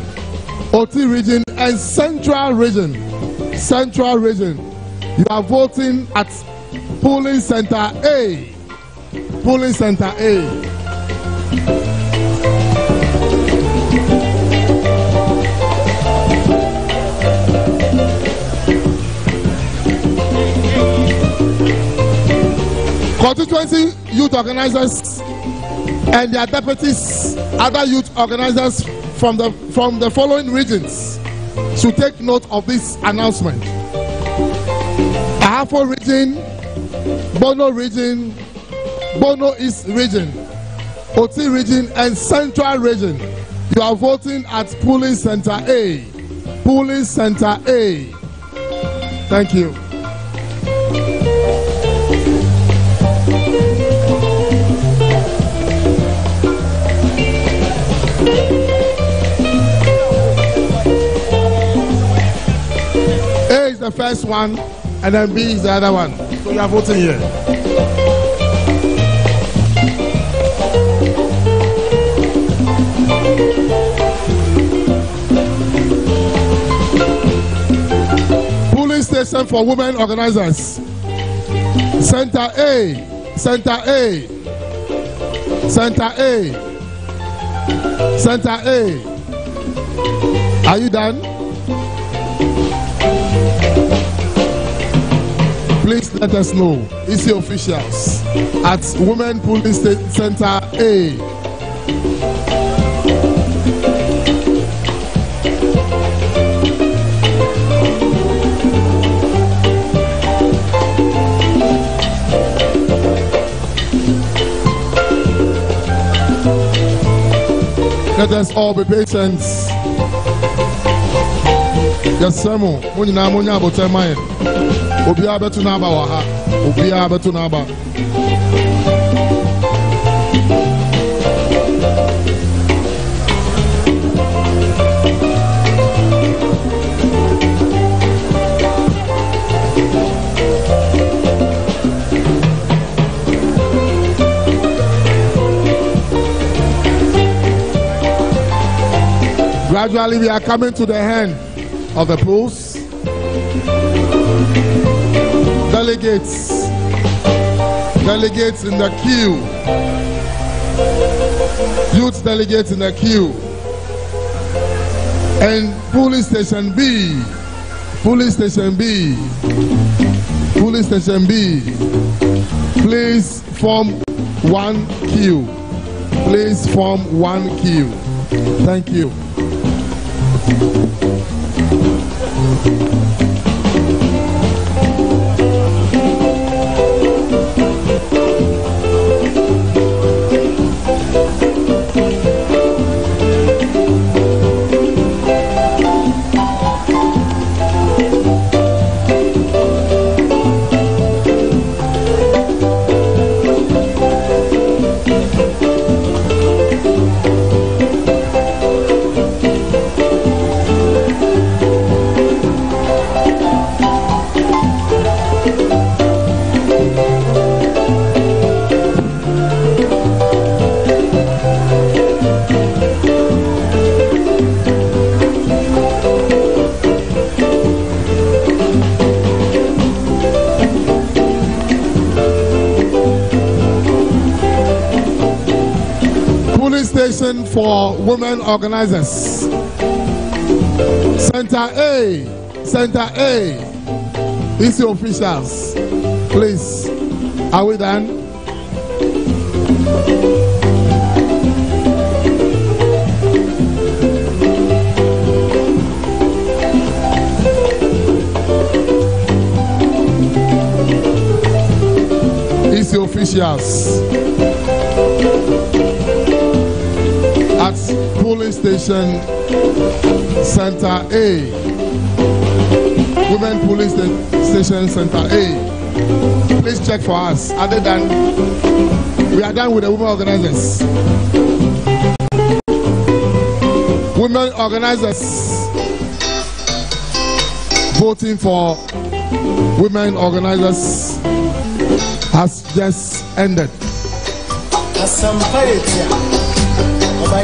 Oti region, and Central region. Central region. You are voting at polling center A. Polling center A. Constituency youth organizers and their deputies, other youth organizers from the from the following regions should take note of this announcement. Ahafo region, Bono region, Bono East region, Oti region, and Central region. You are voting at polling center A. Polling center A. Thank you. The first one, and then B is the other one. So you are voting here. Police station for women organizers. Center A, Center A, Center A, Center A. Are you done? please let us know. EC officials at Women Police Center A. Let us all be patient. Yes, Samuel. na munya abote mayen. N'aba n'aba. Gradually, we are coming to the end of the polls. Delegates, delegates in the queue, youth delegates in the queue, and police station B, police station B, police station B. Please form one queue. Please form one queue. Thank you. Organizers. Center A, Center A, EC officials. Please, are we done? EC officials. At police station center A. Women police station center A. Please check for us. Are they done? We are done with the women organizers. Women organizers voting for women organizers has just ended. We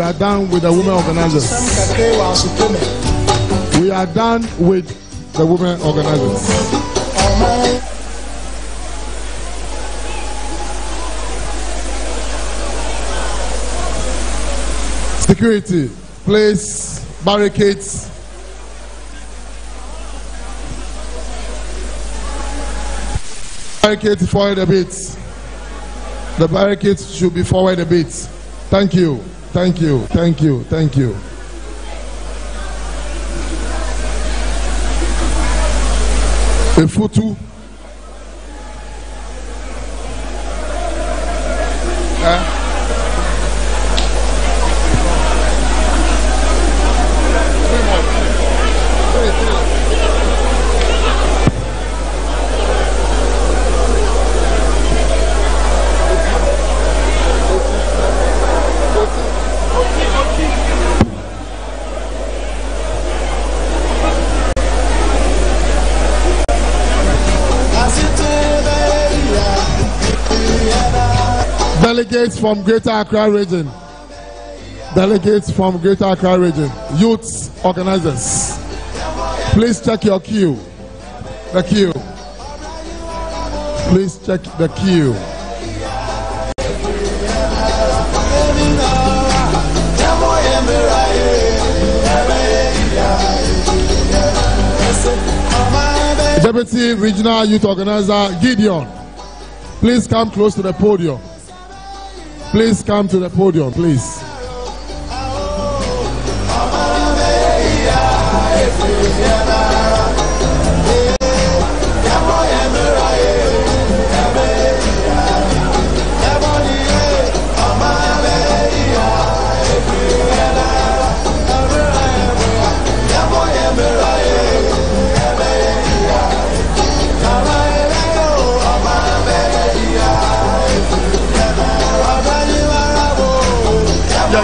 are done with the women organizers. kakra wɔ asopɛ mu We are done with the women organizers. Security, place barricades. Barricades forward a bit. The barricades should be forward a bit. Thank you. Thank you. Thank you. Thank you. Efutu. Delegates from Greater Accra region. Delegates from Greater Accra region. Youth organizers. Please check your queue. The queue. Please check the queue. Deputy Regional Youth Organizer Gideon. Please come close to the podium. Please come to the podium, please.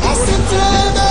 I sit to the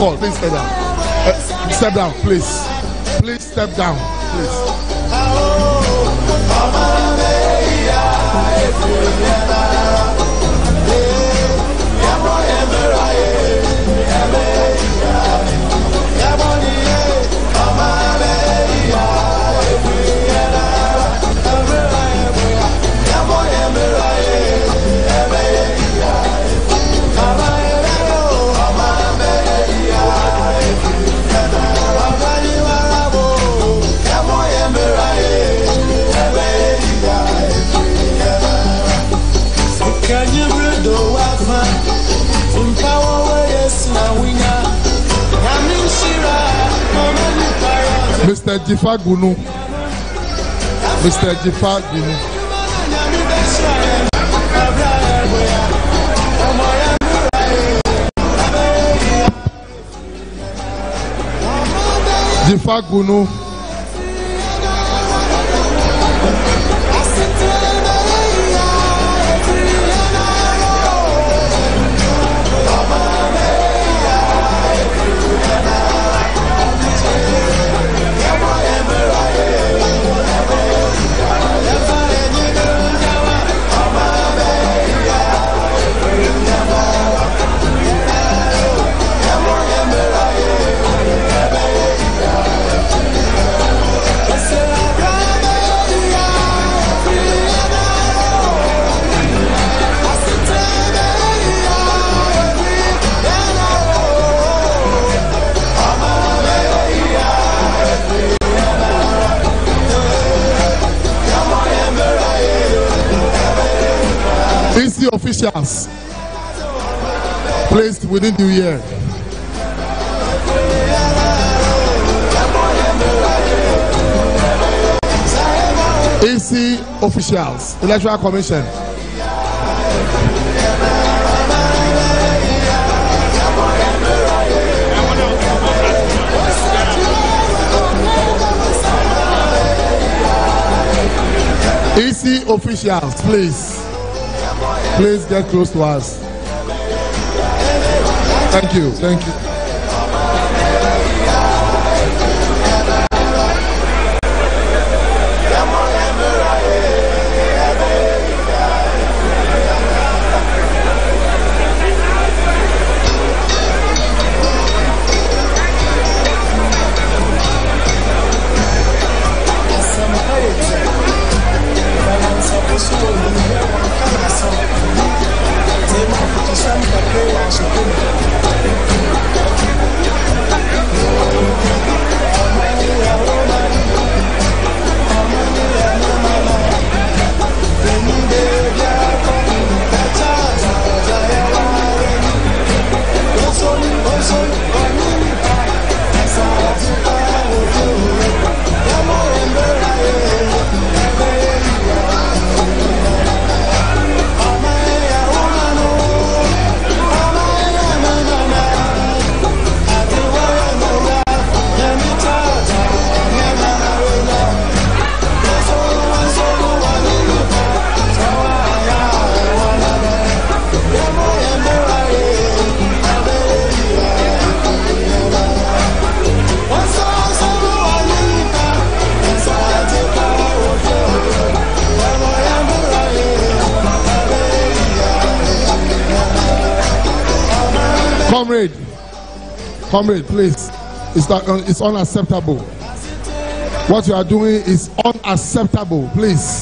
Called. ti fa jìnnì. Jìfagunu. Officials placed within the year. EC officials, Electoral Commission. EC officials, please. Please get close to us. Thank you. Thank you. Comrade, comrade, please. It's not, it's unacceptable. What you are doing is unacceptable. Please.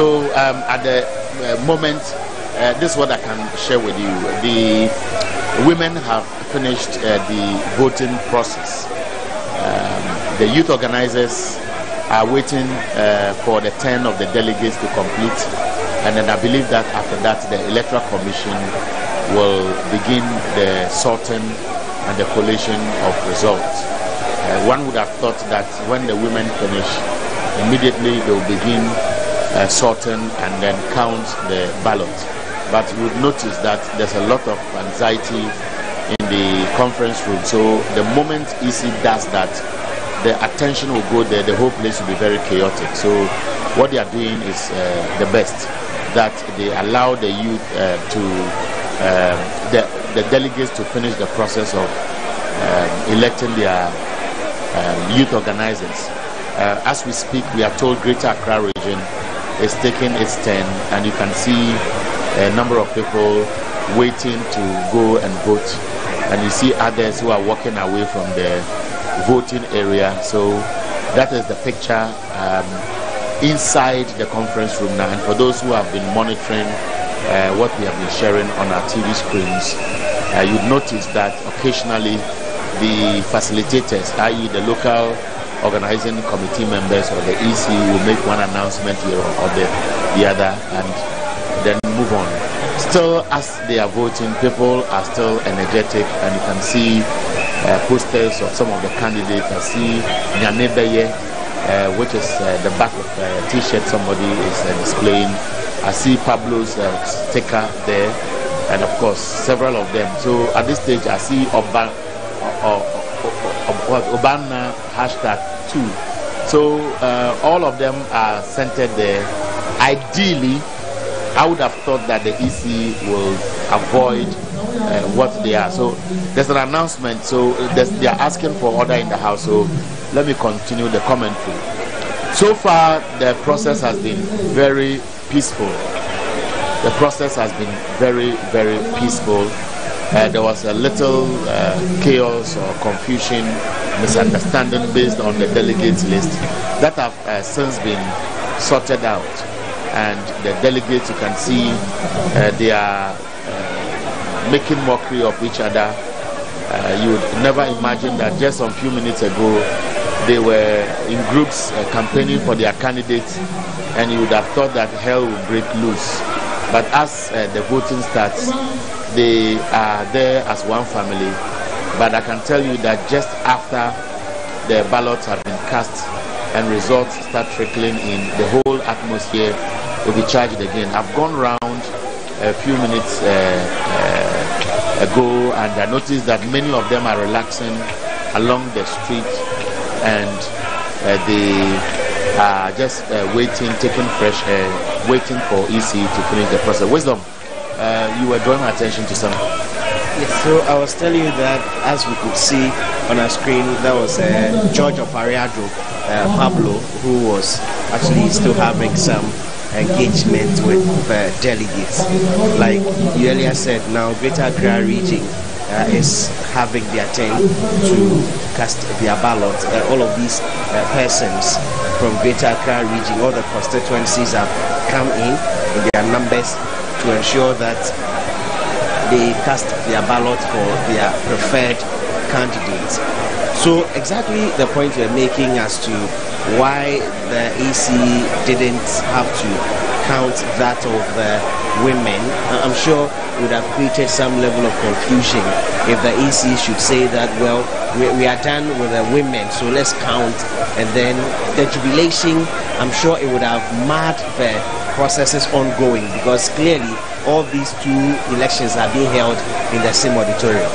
So um, at the uh, moment, uh, this is what I can share with you. The women have finished uh, the voting process. Um, the youth organizers are waiting uh, for the turn of the delegates to complete, and then I believe that after that, the electoral commission will begin the sorting and the collation of results. Uh, one would have thought that when the women finish, immediately they will begin uh, sorting and then count the ballots. But you would notice that there's a lot of anxiety in the conference room. So the moment EC does that, the attention will go there, the whole place will be very chaotic. So what they are doing is uh, the best, that they allow the youth uh, to, uh, the, the delegates to finish the process of um, electing their um, youth organizers. Uh, as we speak, we are told Greater Accra region is taking its turn, and you can see a number of people waiting to go and vote, and you see others who are walking away from the voting area. So that is the picture um, inside the conference room now. And for those who have been monitoring uh, what we have been sharing on our TV screens, uh, you'd notice that occasionally the facilitators, i.e., the local organizing committee members or the EC, will make one announcement here or the, the other and then move on. Still, as they are voting, people are still energetic, and you can see uh, posters of some of the candidates. I see Nyamebeye, uh, which is uh, the back of a t-shirt somebody is uh, displaying. I see Pablo's uh, sticker there, and of course several of them. So at this stage, I see Oba, uh, what Obana hashtag two. So uh, all of them are centered there. Ideally, I would have thought that the EC will avoid uh, what they are. So there's an announcement. So they are asking for order in the house. So let me continue the commentary. So far, the process has been very peaceful. The process has been very, very peaceful. Uh, there was a little uh, chaos or confusion, misunderstanding based on the delegates list that have uh, since been sorted out. And the delegates, you can see, uh, they are uh, making mockery of each other. Uh, you would never imagine that just some few minutes ago they were in groups campaigning for their candidates, and you would have thought that hell would break loose. But as the voting starts, they are there as one family. But I can tell you that just after the ballots have been cast and results start trickling in, the whole atmosphere will be charged again. I've gone round a few minutes uh, uh, ago and I noticed that many of them are relaxing along the street and uh, they are just uh, waiting, taking fresh air, waiting for EC to finish the process. Wisdom, uh, you were drawing my attention to something. Yes, so I was telling you that as we could see on our screen, that was uh, George Opare Addo, uh, Pablo, who was actually still having some engagement with uh, delegates. Like you earlier said, now Greater Accra region uh, is having their turn to cast their ballot. Uh, all of these uh, persons from Greater Accra region, all the constituencies have come in in their numbers to ensure that they cast their ballot for their preferred candidates. So exactly the point you're making as to why the EC didn't have to count that of the women, I'm sure would have created some level of confusion if the EC should say that, well, we, we are done with the women, so let's count. And then the jubilation, I'm sure it would have marred the processes ongoing because clearly all these two elections are being held in the same auditorium.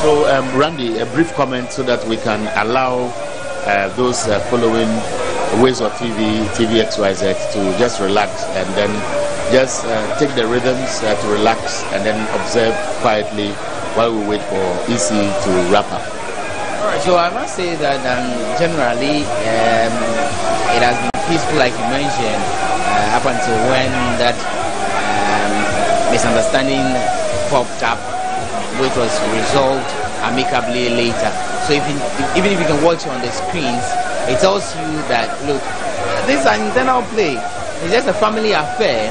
So, um, Randy, a brief comment so that we can allow uh, those uh, following Ways of TV, TV XYZ to just relax and then just uh, take the rhythms uh, to relax and then observe quietly while we wait for EC to wrap up. Alright, so I must say that um, generally um, it has been peaceful, like you mentioned, up until when that um, misunderstanding popped up, which was resolved amicably later. So you, even if you can watch it on the screens, it tells you that look, this is an internal play. it's just a family affair.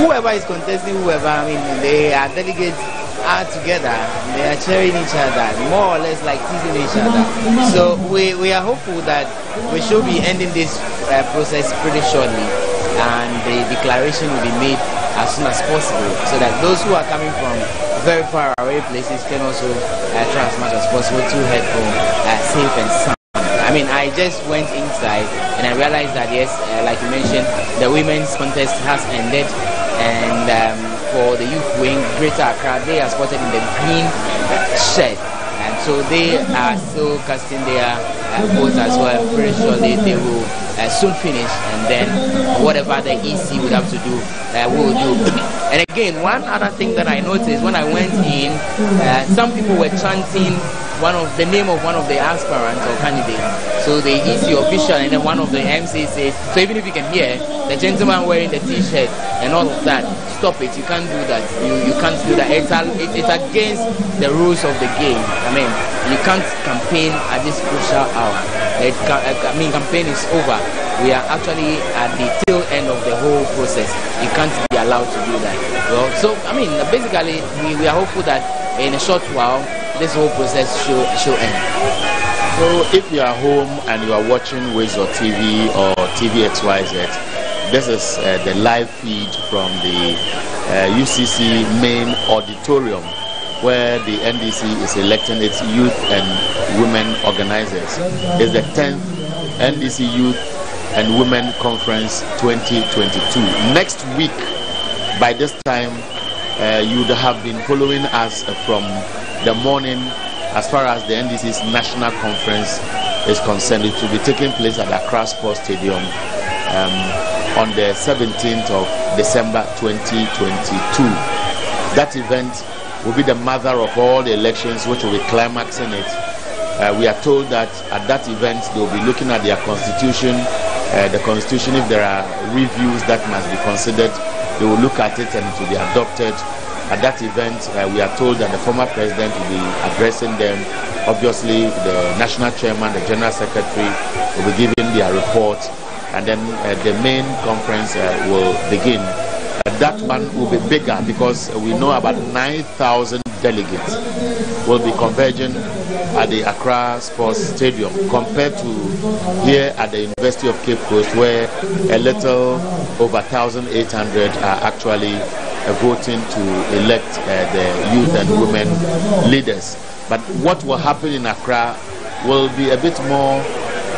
Whoever is contesting, whoever, I mean, they are delegates are together. They are cheering each other, more or less like teasing each other. So we, we are hopeful that we should be ending this uh, process pretty shortly, and the declaration will be made as soon as possible, so that those who are coming from very far away places can also uh, try as much as possible to head home uh, safe and sound. I mean, I just went inside and I realized that yes, uh, like you mentioned, the women's contest has ended, and um, for the youth wing, Greater Accra, they are spotted in the green shed, and so they are still casting their uh, votes as well. Pretty sure they, they will uh, soon finish, and then whatever the EC would have to do, uh, will do. And again, one other thing that I noticed when I went in, some people were chanting one of the name of one of the aspirants or candidates. So the EC official and then one of the MCs says, so even if you can hear the gentleman wearing the t-shirt and all of that, stop it. You can't do that. You, you can't do that. It's, a, it, it's against the rules of the game. I mean, you can't campaign at this crucial hour. It, I mean, campaign is over. We are actually at the tail end of the whole process. You can't be allowed to do that. Well, so I mean, basically, we, we are hopeful that in a short while, this whole process should should end. So if you are home and you are watching TV or TV XYZ, this is uh, the live feed from the uh, UCC main auditorium where the NDC is electing its youth and women organizers. It's the 10th NDC Youth and Women Conference 2022. Next week, by this time, uh, you would have been following us from the morning as far as the NDC's national conference is concerned. It will be taking place at Accra Sports Stadium um, on the 17th of December 2022. That event will be the mother of all the elections, which will be climaxing it. Uh, we are told that at that event they will be looking at their constitution, uh, the constitution. If there are reviews that must be considered, they will look at it and it will be adopted. At that event, uh, we are told that the former president will be addressing them. Obviously, the national chairman, the general secretary will be giving their report, and then uh, the main conference uh, will begin. Uh, that one will be bigger because we know about 9,000 delegates will be converging at the Accra Sports Stadium compared to here at the University of Cape Coast where a little over 1,800 are actually uh, voting to elect uh, the youth and women leaders. But what will happen in Accra will be a bit more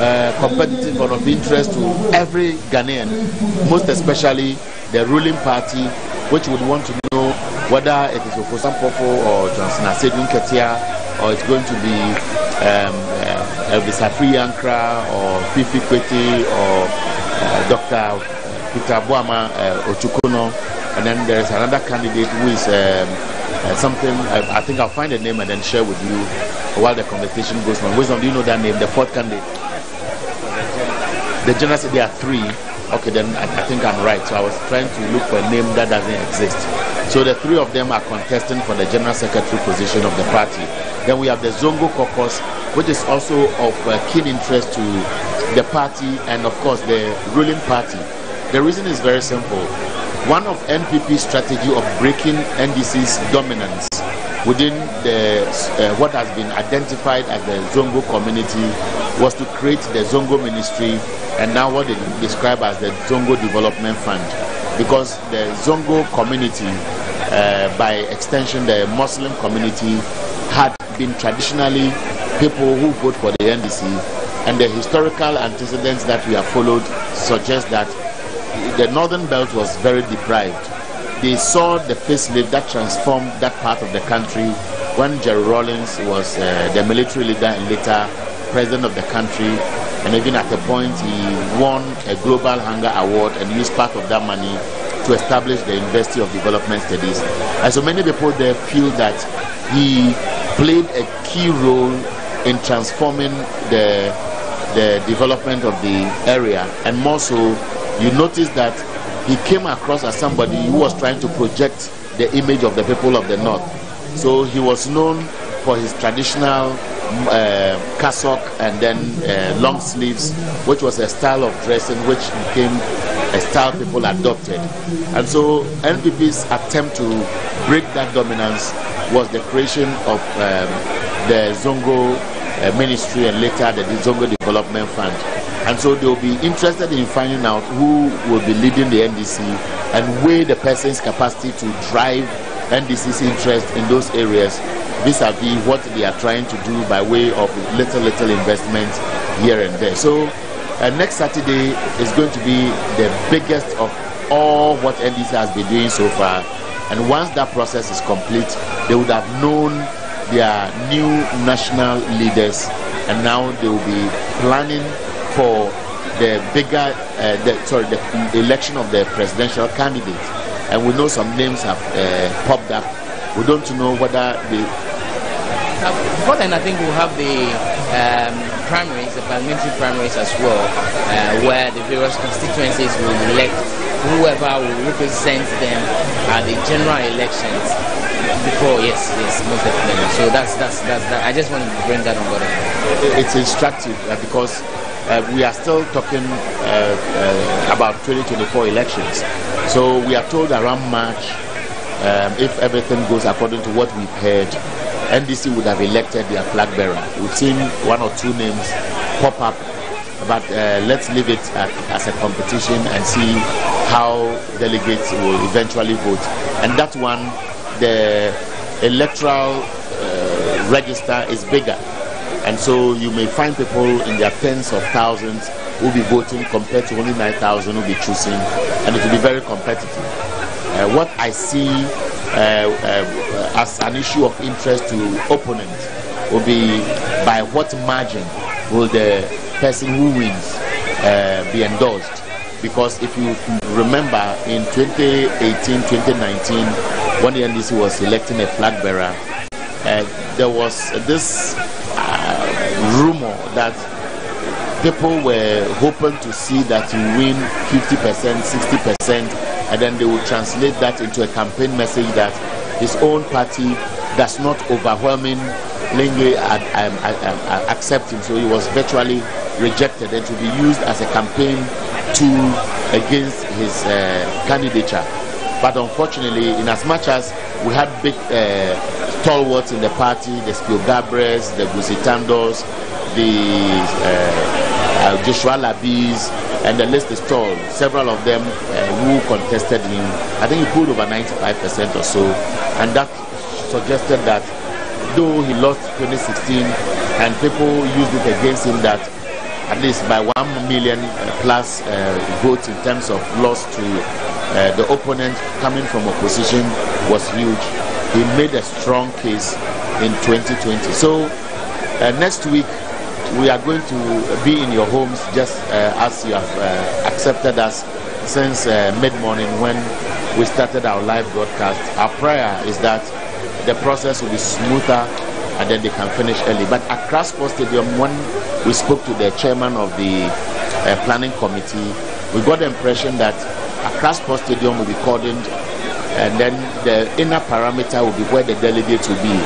uh, competitive and of interest to every Ghanaian, most especially the ruling party, which would want to know whether it is Ofosu-Ampofo or Johnson Asiedu Nketia, or it's going to be um, uh, Elvis Afriyie Ankrah or Fifi Kwetey or uh, Dr. Peter Boamah uh, Otokunor. And then there is another candidate who is um, uh, something, I, I think I'll find the name and then share with you while the conversation goes on. Wisdom, do you know that name, the fourth candidate? The general said there are three. Okay, then I, I think I'm right. So I was trying to look for a name that doesn't exist. So the three of them are contesting for the general secretary position of the party. Then we have the Zongo caucus, which is also of uh, keen interest to the party and, of course, the ruling party. The reason is very simple. One of NPP's strategy of breaking NDC's dominance within the uh, what has been identified as the Zongo community was to create the Zongo ministry and now what they describe as the Zongo Development Fund. Because the Zongo community, uh, by extension the Muslim community, had been traditionally people who vote for the NDC and the historical antecedents that we have followed suggest that the northern belt was very deprived they saw the facelift that transformed that part of the country when Jerry Rawlings was uh, the military leader and later president of the country. And even at a point, he won a Global Hunger Award and used part of that money to establish the University of Development Studies. And so many people there feel that he played a key role in transforming the the development of the area and more so you notice that he came across as somebody who was trying to project the image of the people of the north. So he was known for his traditional uh, cassock and then uh, long sleeves, which was a style of dressing which became a style people adopted. And so NPP's attempt to break that dominance was the creation of um, the Zongo uh, Ministry and later the Zongo Development Fund. And so they'll be interested in finding out who will be leading the NDC and weigh the person's capacity to drive NDC's interest in those areas vis-a-vis what they are trying to do by way of little little investment here and there. So uh, next Saturday is going to be the biggest of all what NDC has been doing so far. And once that process is complete, they would have known their new national leaders, and now they will be planning for the bigger, uh, the, sorry, the election of the presidential candidate. And we know some names have uh, popped up. We don't know whether they before then, I think we'll have the um, primaries, the parliamentary primaries as well, uh, where the various constituencies will elect whoever will represent them at the general elections. Before, yes, yes, most definitely. So that's that's that's that. I just wanted to bring that on board. it's instructive uh, because uh, we are still talking uh, uh, about 2024 elections. So we are told around March, um, if everything goes according to what we've heard, NDC would have elected their flag bearer. We've seen one or two names pop up, but uh, let's leave it at, as a competition and see how delegates will eventually vote. And that one, the electoral uh, register is bigger. And so you may find people in their tens of thousands who will be voting compared to only 9,000 who will be choosing, and it will be very competitive. Uh, what I see uh, uh, as an issue of interest to opponents will be by what margin will the person who wins uh, be endorsed. Because if you remember in 2018 2019, when the NDC was electing a flag bearer, uh, there was this rumor that people were hoping to see that you win 50%, 60%, and then they would translate that into a campaign message that his own party does not overwhelmingly um, accept him. So he was virtually rejected and to be used as a campaign tool against his uh, candidature. But unfortunately, in as much as we had big uh, stalwarts in the party, the Spio-Garbrahs, the Gusitandos, the uh, uh, Joshua Labis, and the list is tall. Several of them uh, who contested him, I think he pulled over 95% or so, and that suggested that though he lost 2016 and people used it against him that at least by 1 million uh, plus uh, votes in terms of loss to uh, the opponent coming from opposition was huge. He made a strong case in 2020. So uh, next week we are going to be in your homes just uh, as you have uh, accepted us since uh, mid-morning when we started our live broadcast. Our prayer is that the process will be smoother and then they can finish early. But at Sports Stadium, when we spoke to the chairman of the uh, planning committee, we got the impression that Accra Stadium will be cordoned and then the inner parameter will be where the delegates will be.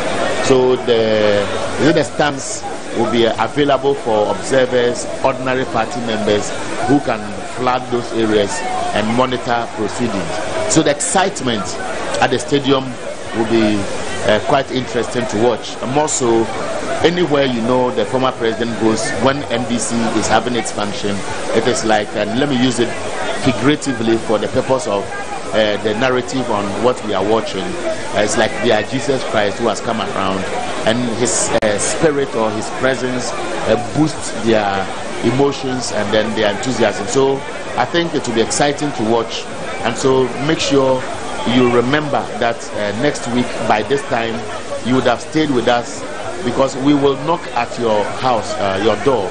So the, the stands will be available for observers, ordinary party members who can flag those areas and monitor proceedings. So the excitement at the stadium will be uh, quite interesting to watch. And more so, anywhere you know the former president goes when NDC is having its function, it is like, and let me use it figuratively for the purpose of uh, the narrative on what we are watching. Uh, it's like they are Jesus Christ who has come around, and his uh, spirit or his presence uh, boosts their emotions and then their enthusiasm. So I think it will be exciting to watch, and so make sure you remember that uh, next week by this time you would have stayed with us because we will knock at your house, uh, your door,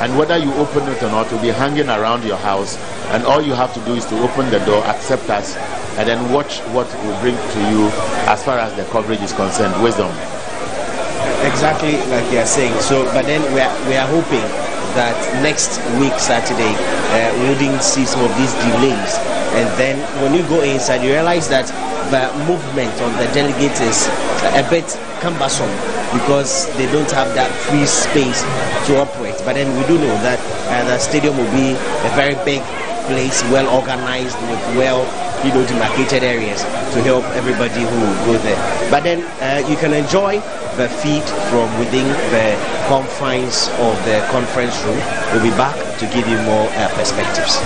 and whether you open it or not, will be hanging around your house. And all you have to do is to open the door, accept us, and then watch what we bring to you as far as the coverage is concerned. Wisdom. Exactly like you are saying. So, but then we are, we are hoping that next week Saturday uh, we wouldn't see some of these delays. And then when you go inside, you realize that the movement of the delegates a bit cumbersome because they don't have that free space to operate. But then we do know that uh, the stadium will be a very big place, well organized with well, you know, demarcated areas to help everybody who will go there. But then uh, you can enjoy the feed from within the confines of the conference room. We'll be back to give you more uh, perspectives.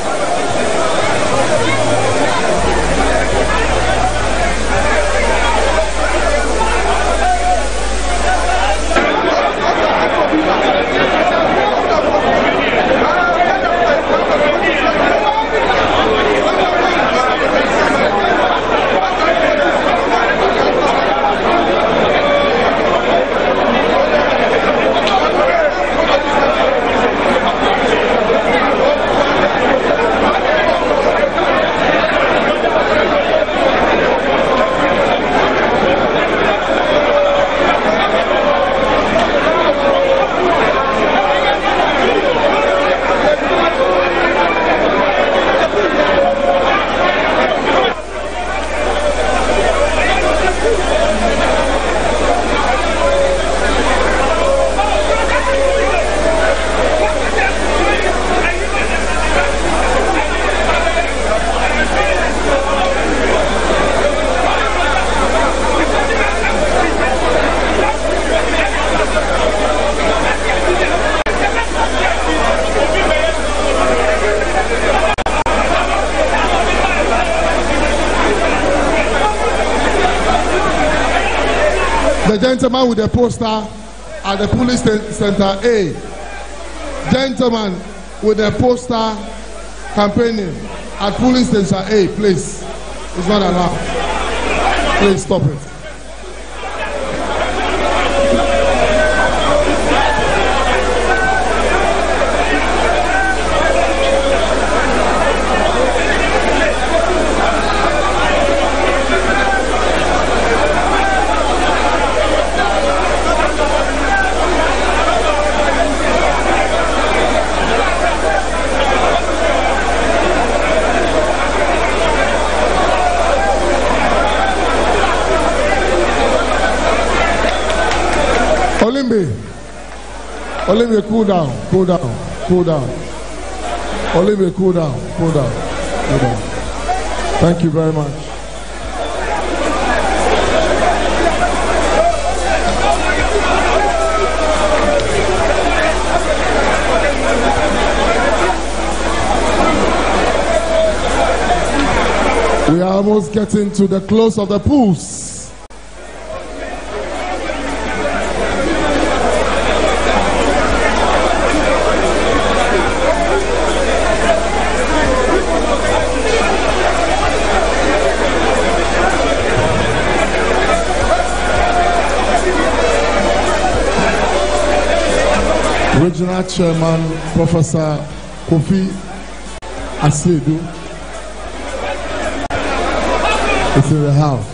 With the poster at the police center A. Gentleman with the poster campaigning at police station A, please. It's not allowed. Please stop it. Olimbe, cool down, cool down, cool down. Olimbe, cool down, cool down, cool down. Thank you very much. We are almost getting to the close of the pools. Regional Chairman Professor Kofi Asiedu is in the house.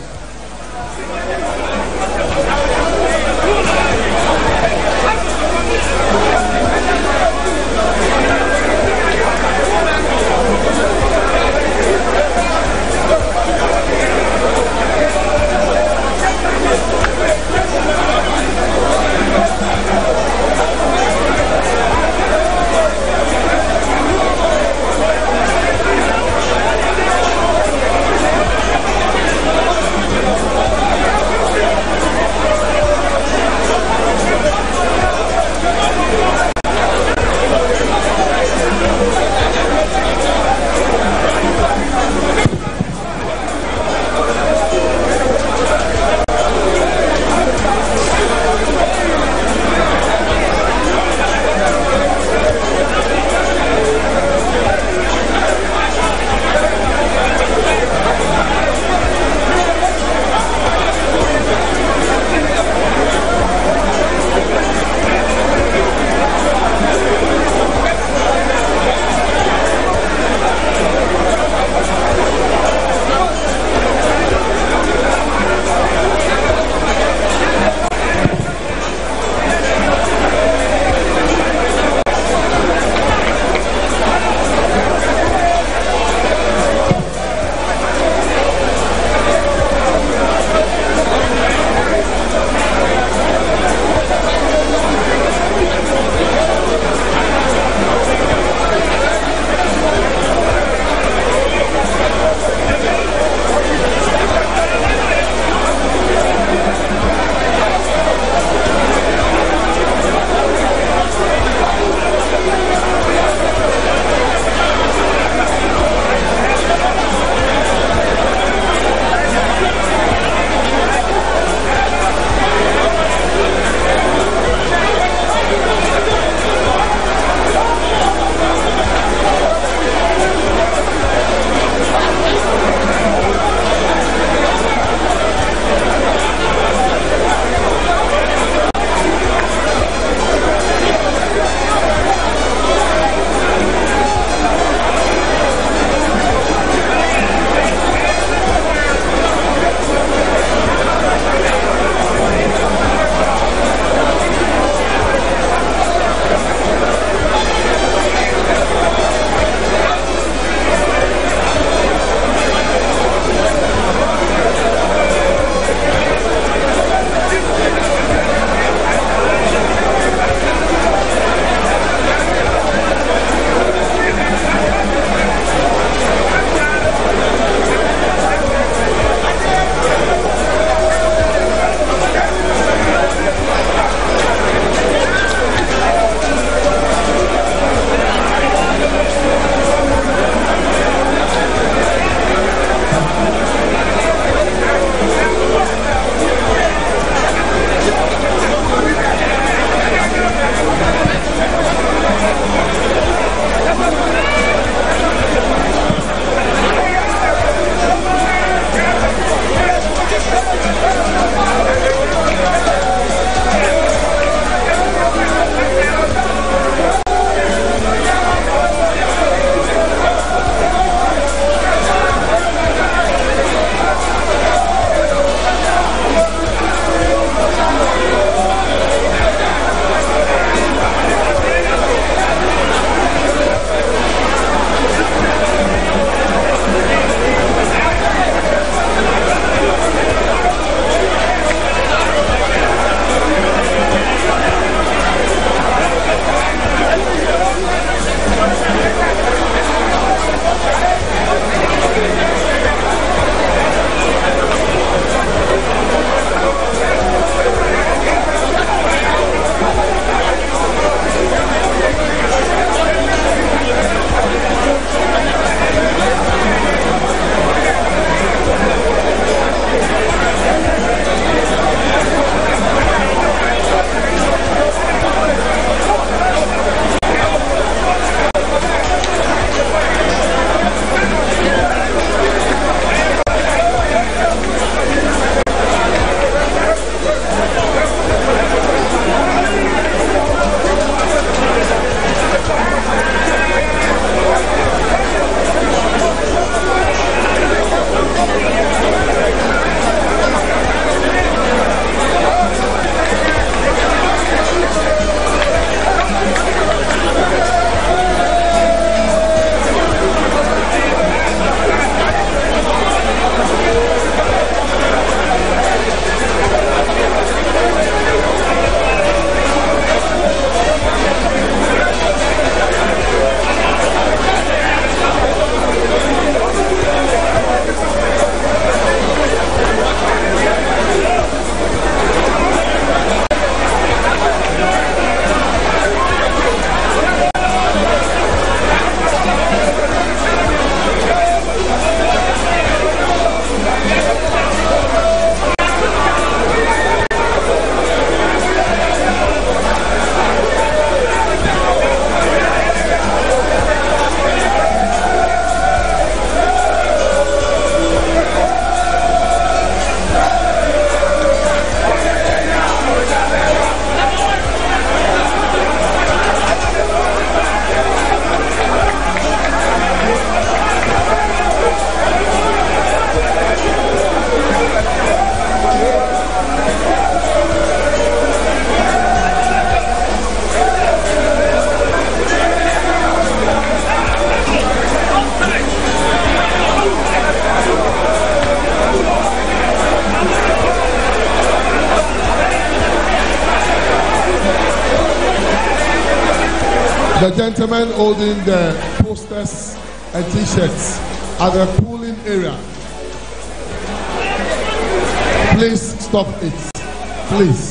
men holding the posters and t-shirts at the pooling area. Please stop it. Please.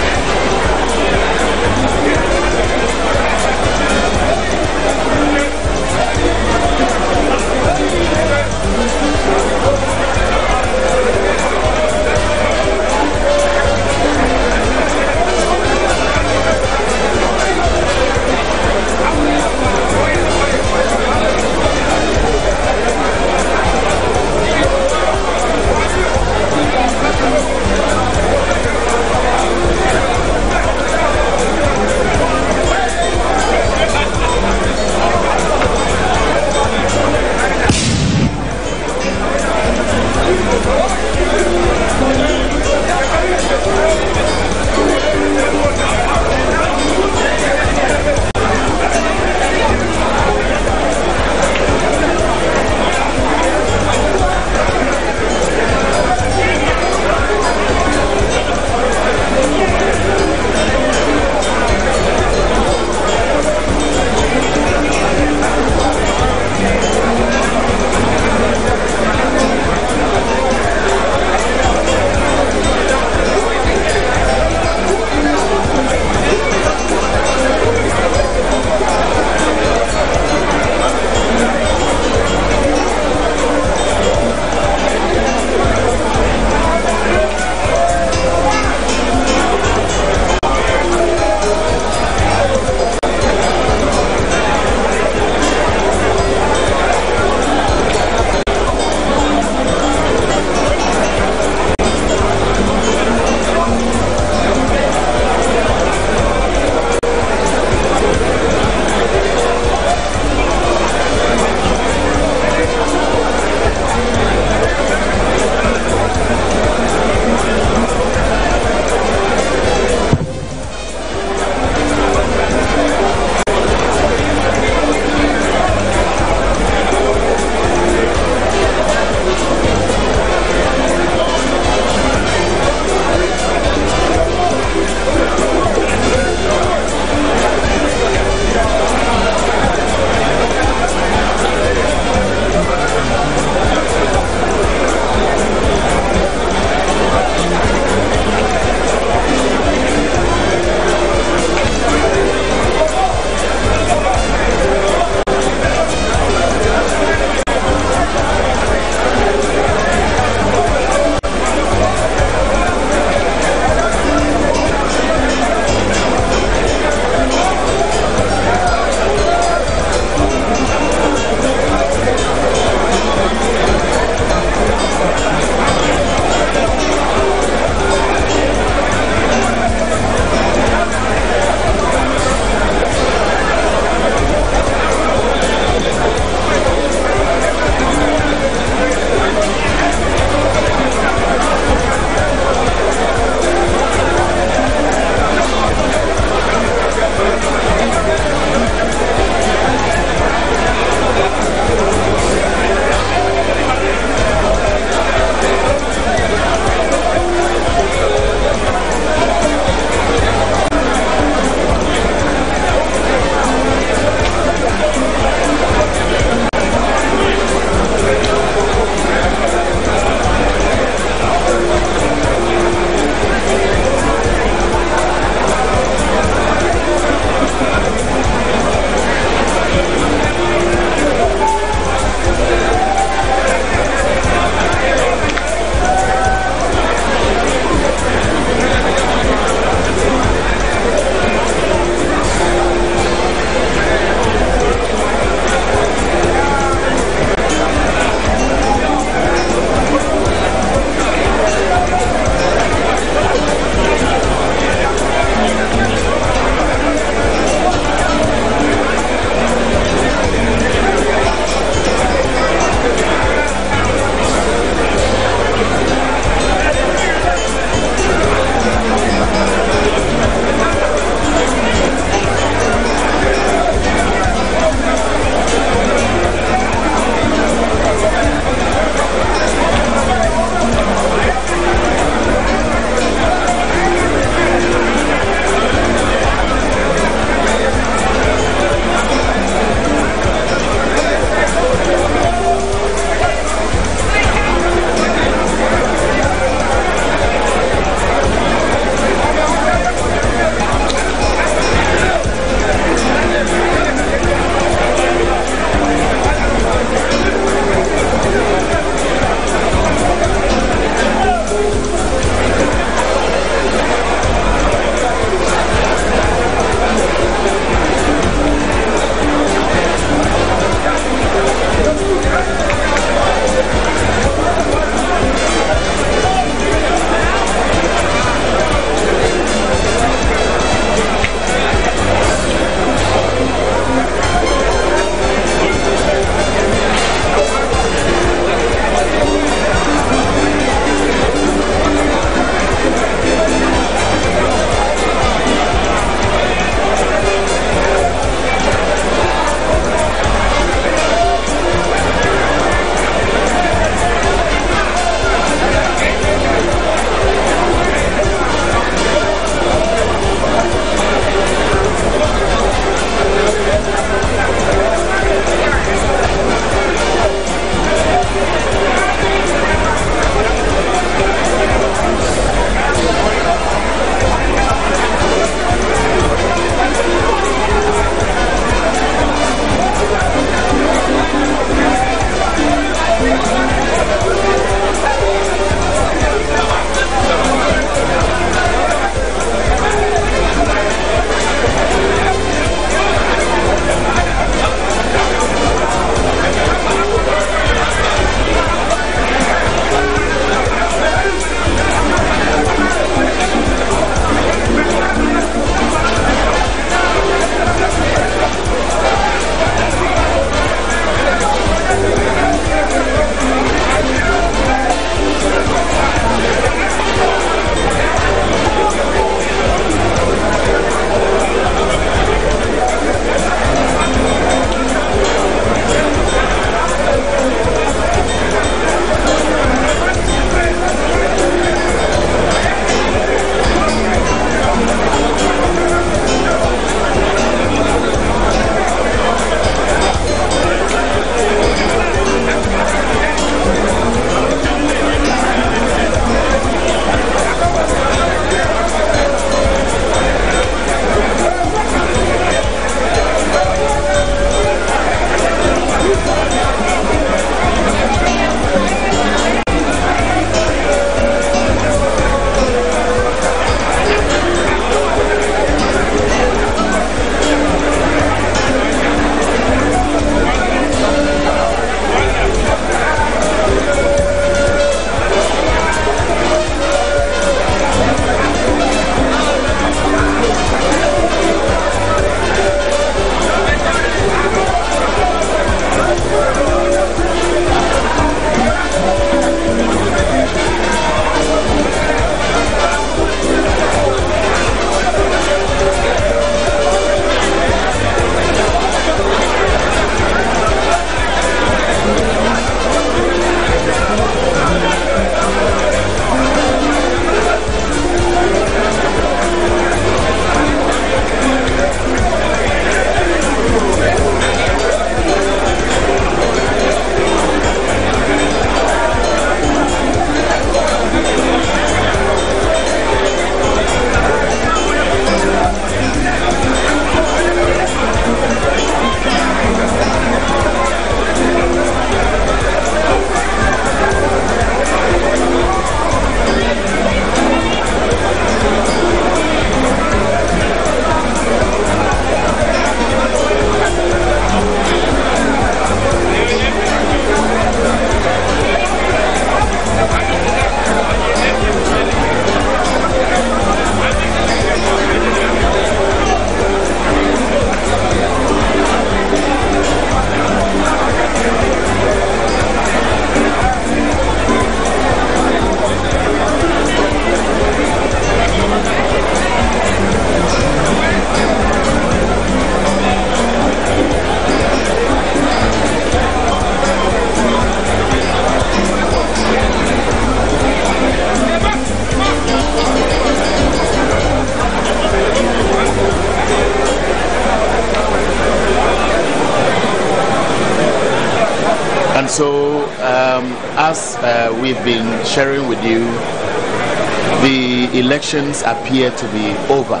Appear to be over.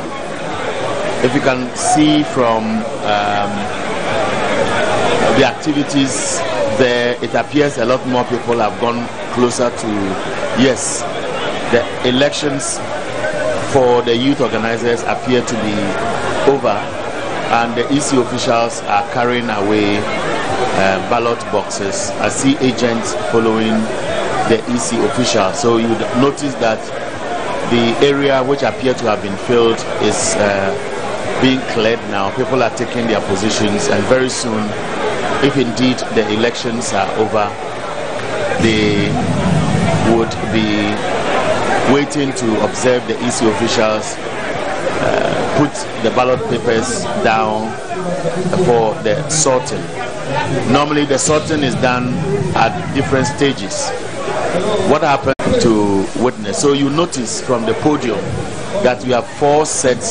If you can see from um, the activities there, it appears a lot more people have gone closer to yes, the elections for the youth organizers appear to be over, and the EC officials are carrying away uh, ballot boxes. I see agents following the EC officials. So you notice that the area which appeared to have been filled is uh, being cleared now. People are taking their positions, and very soon, if indeed the elections are over, they would be waiting to observe the EC officials uh, put the ballot papers down for the sorting. Normally, the sorting is done at different stages. What happened to? So you notice from the podium that we have four sets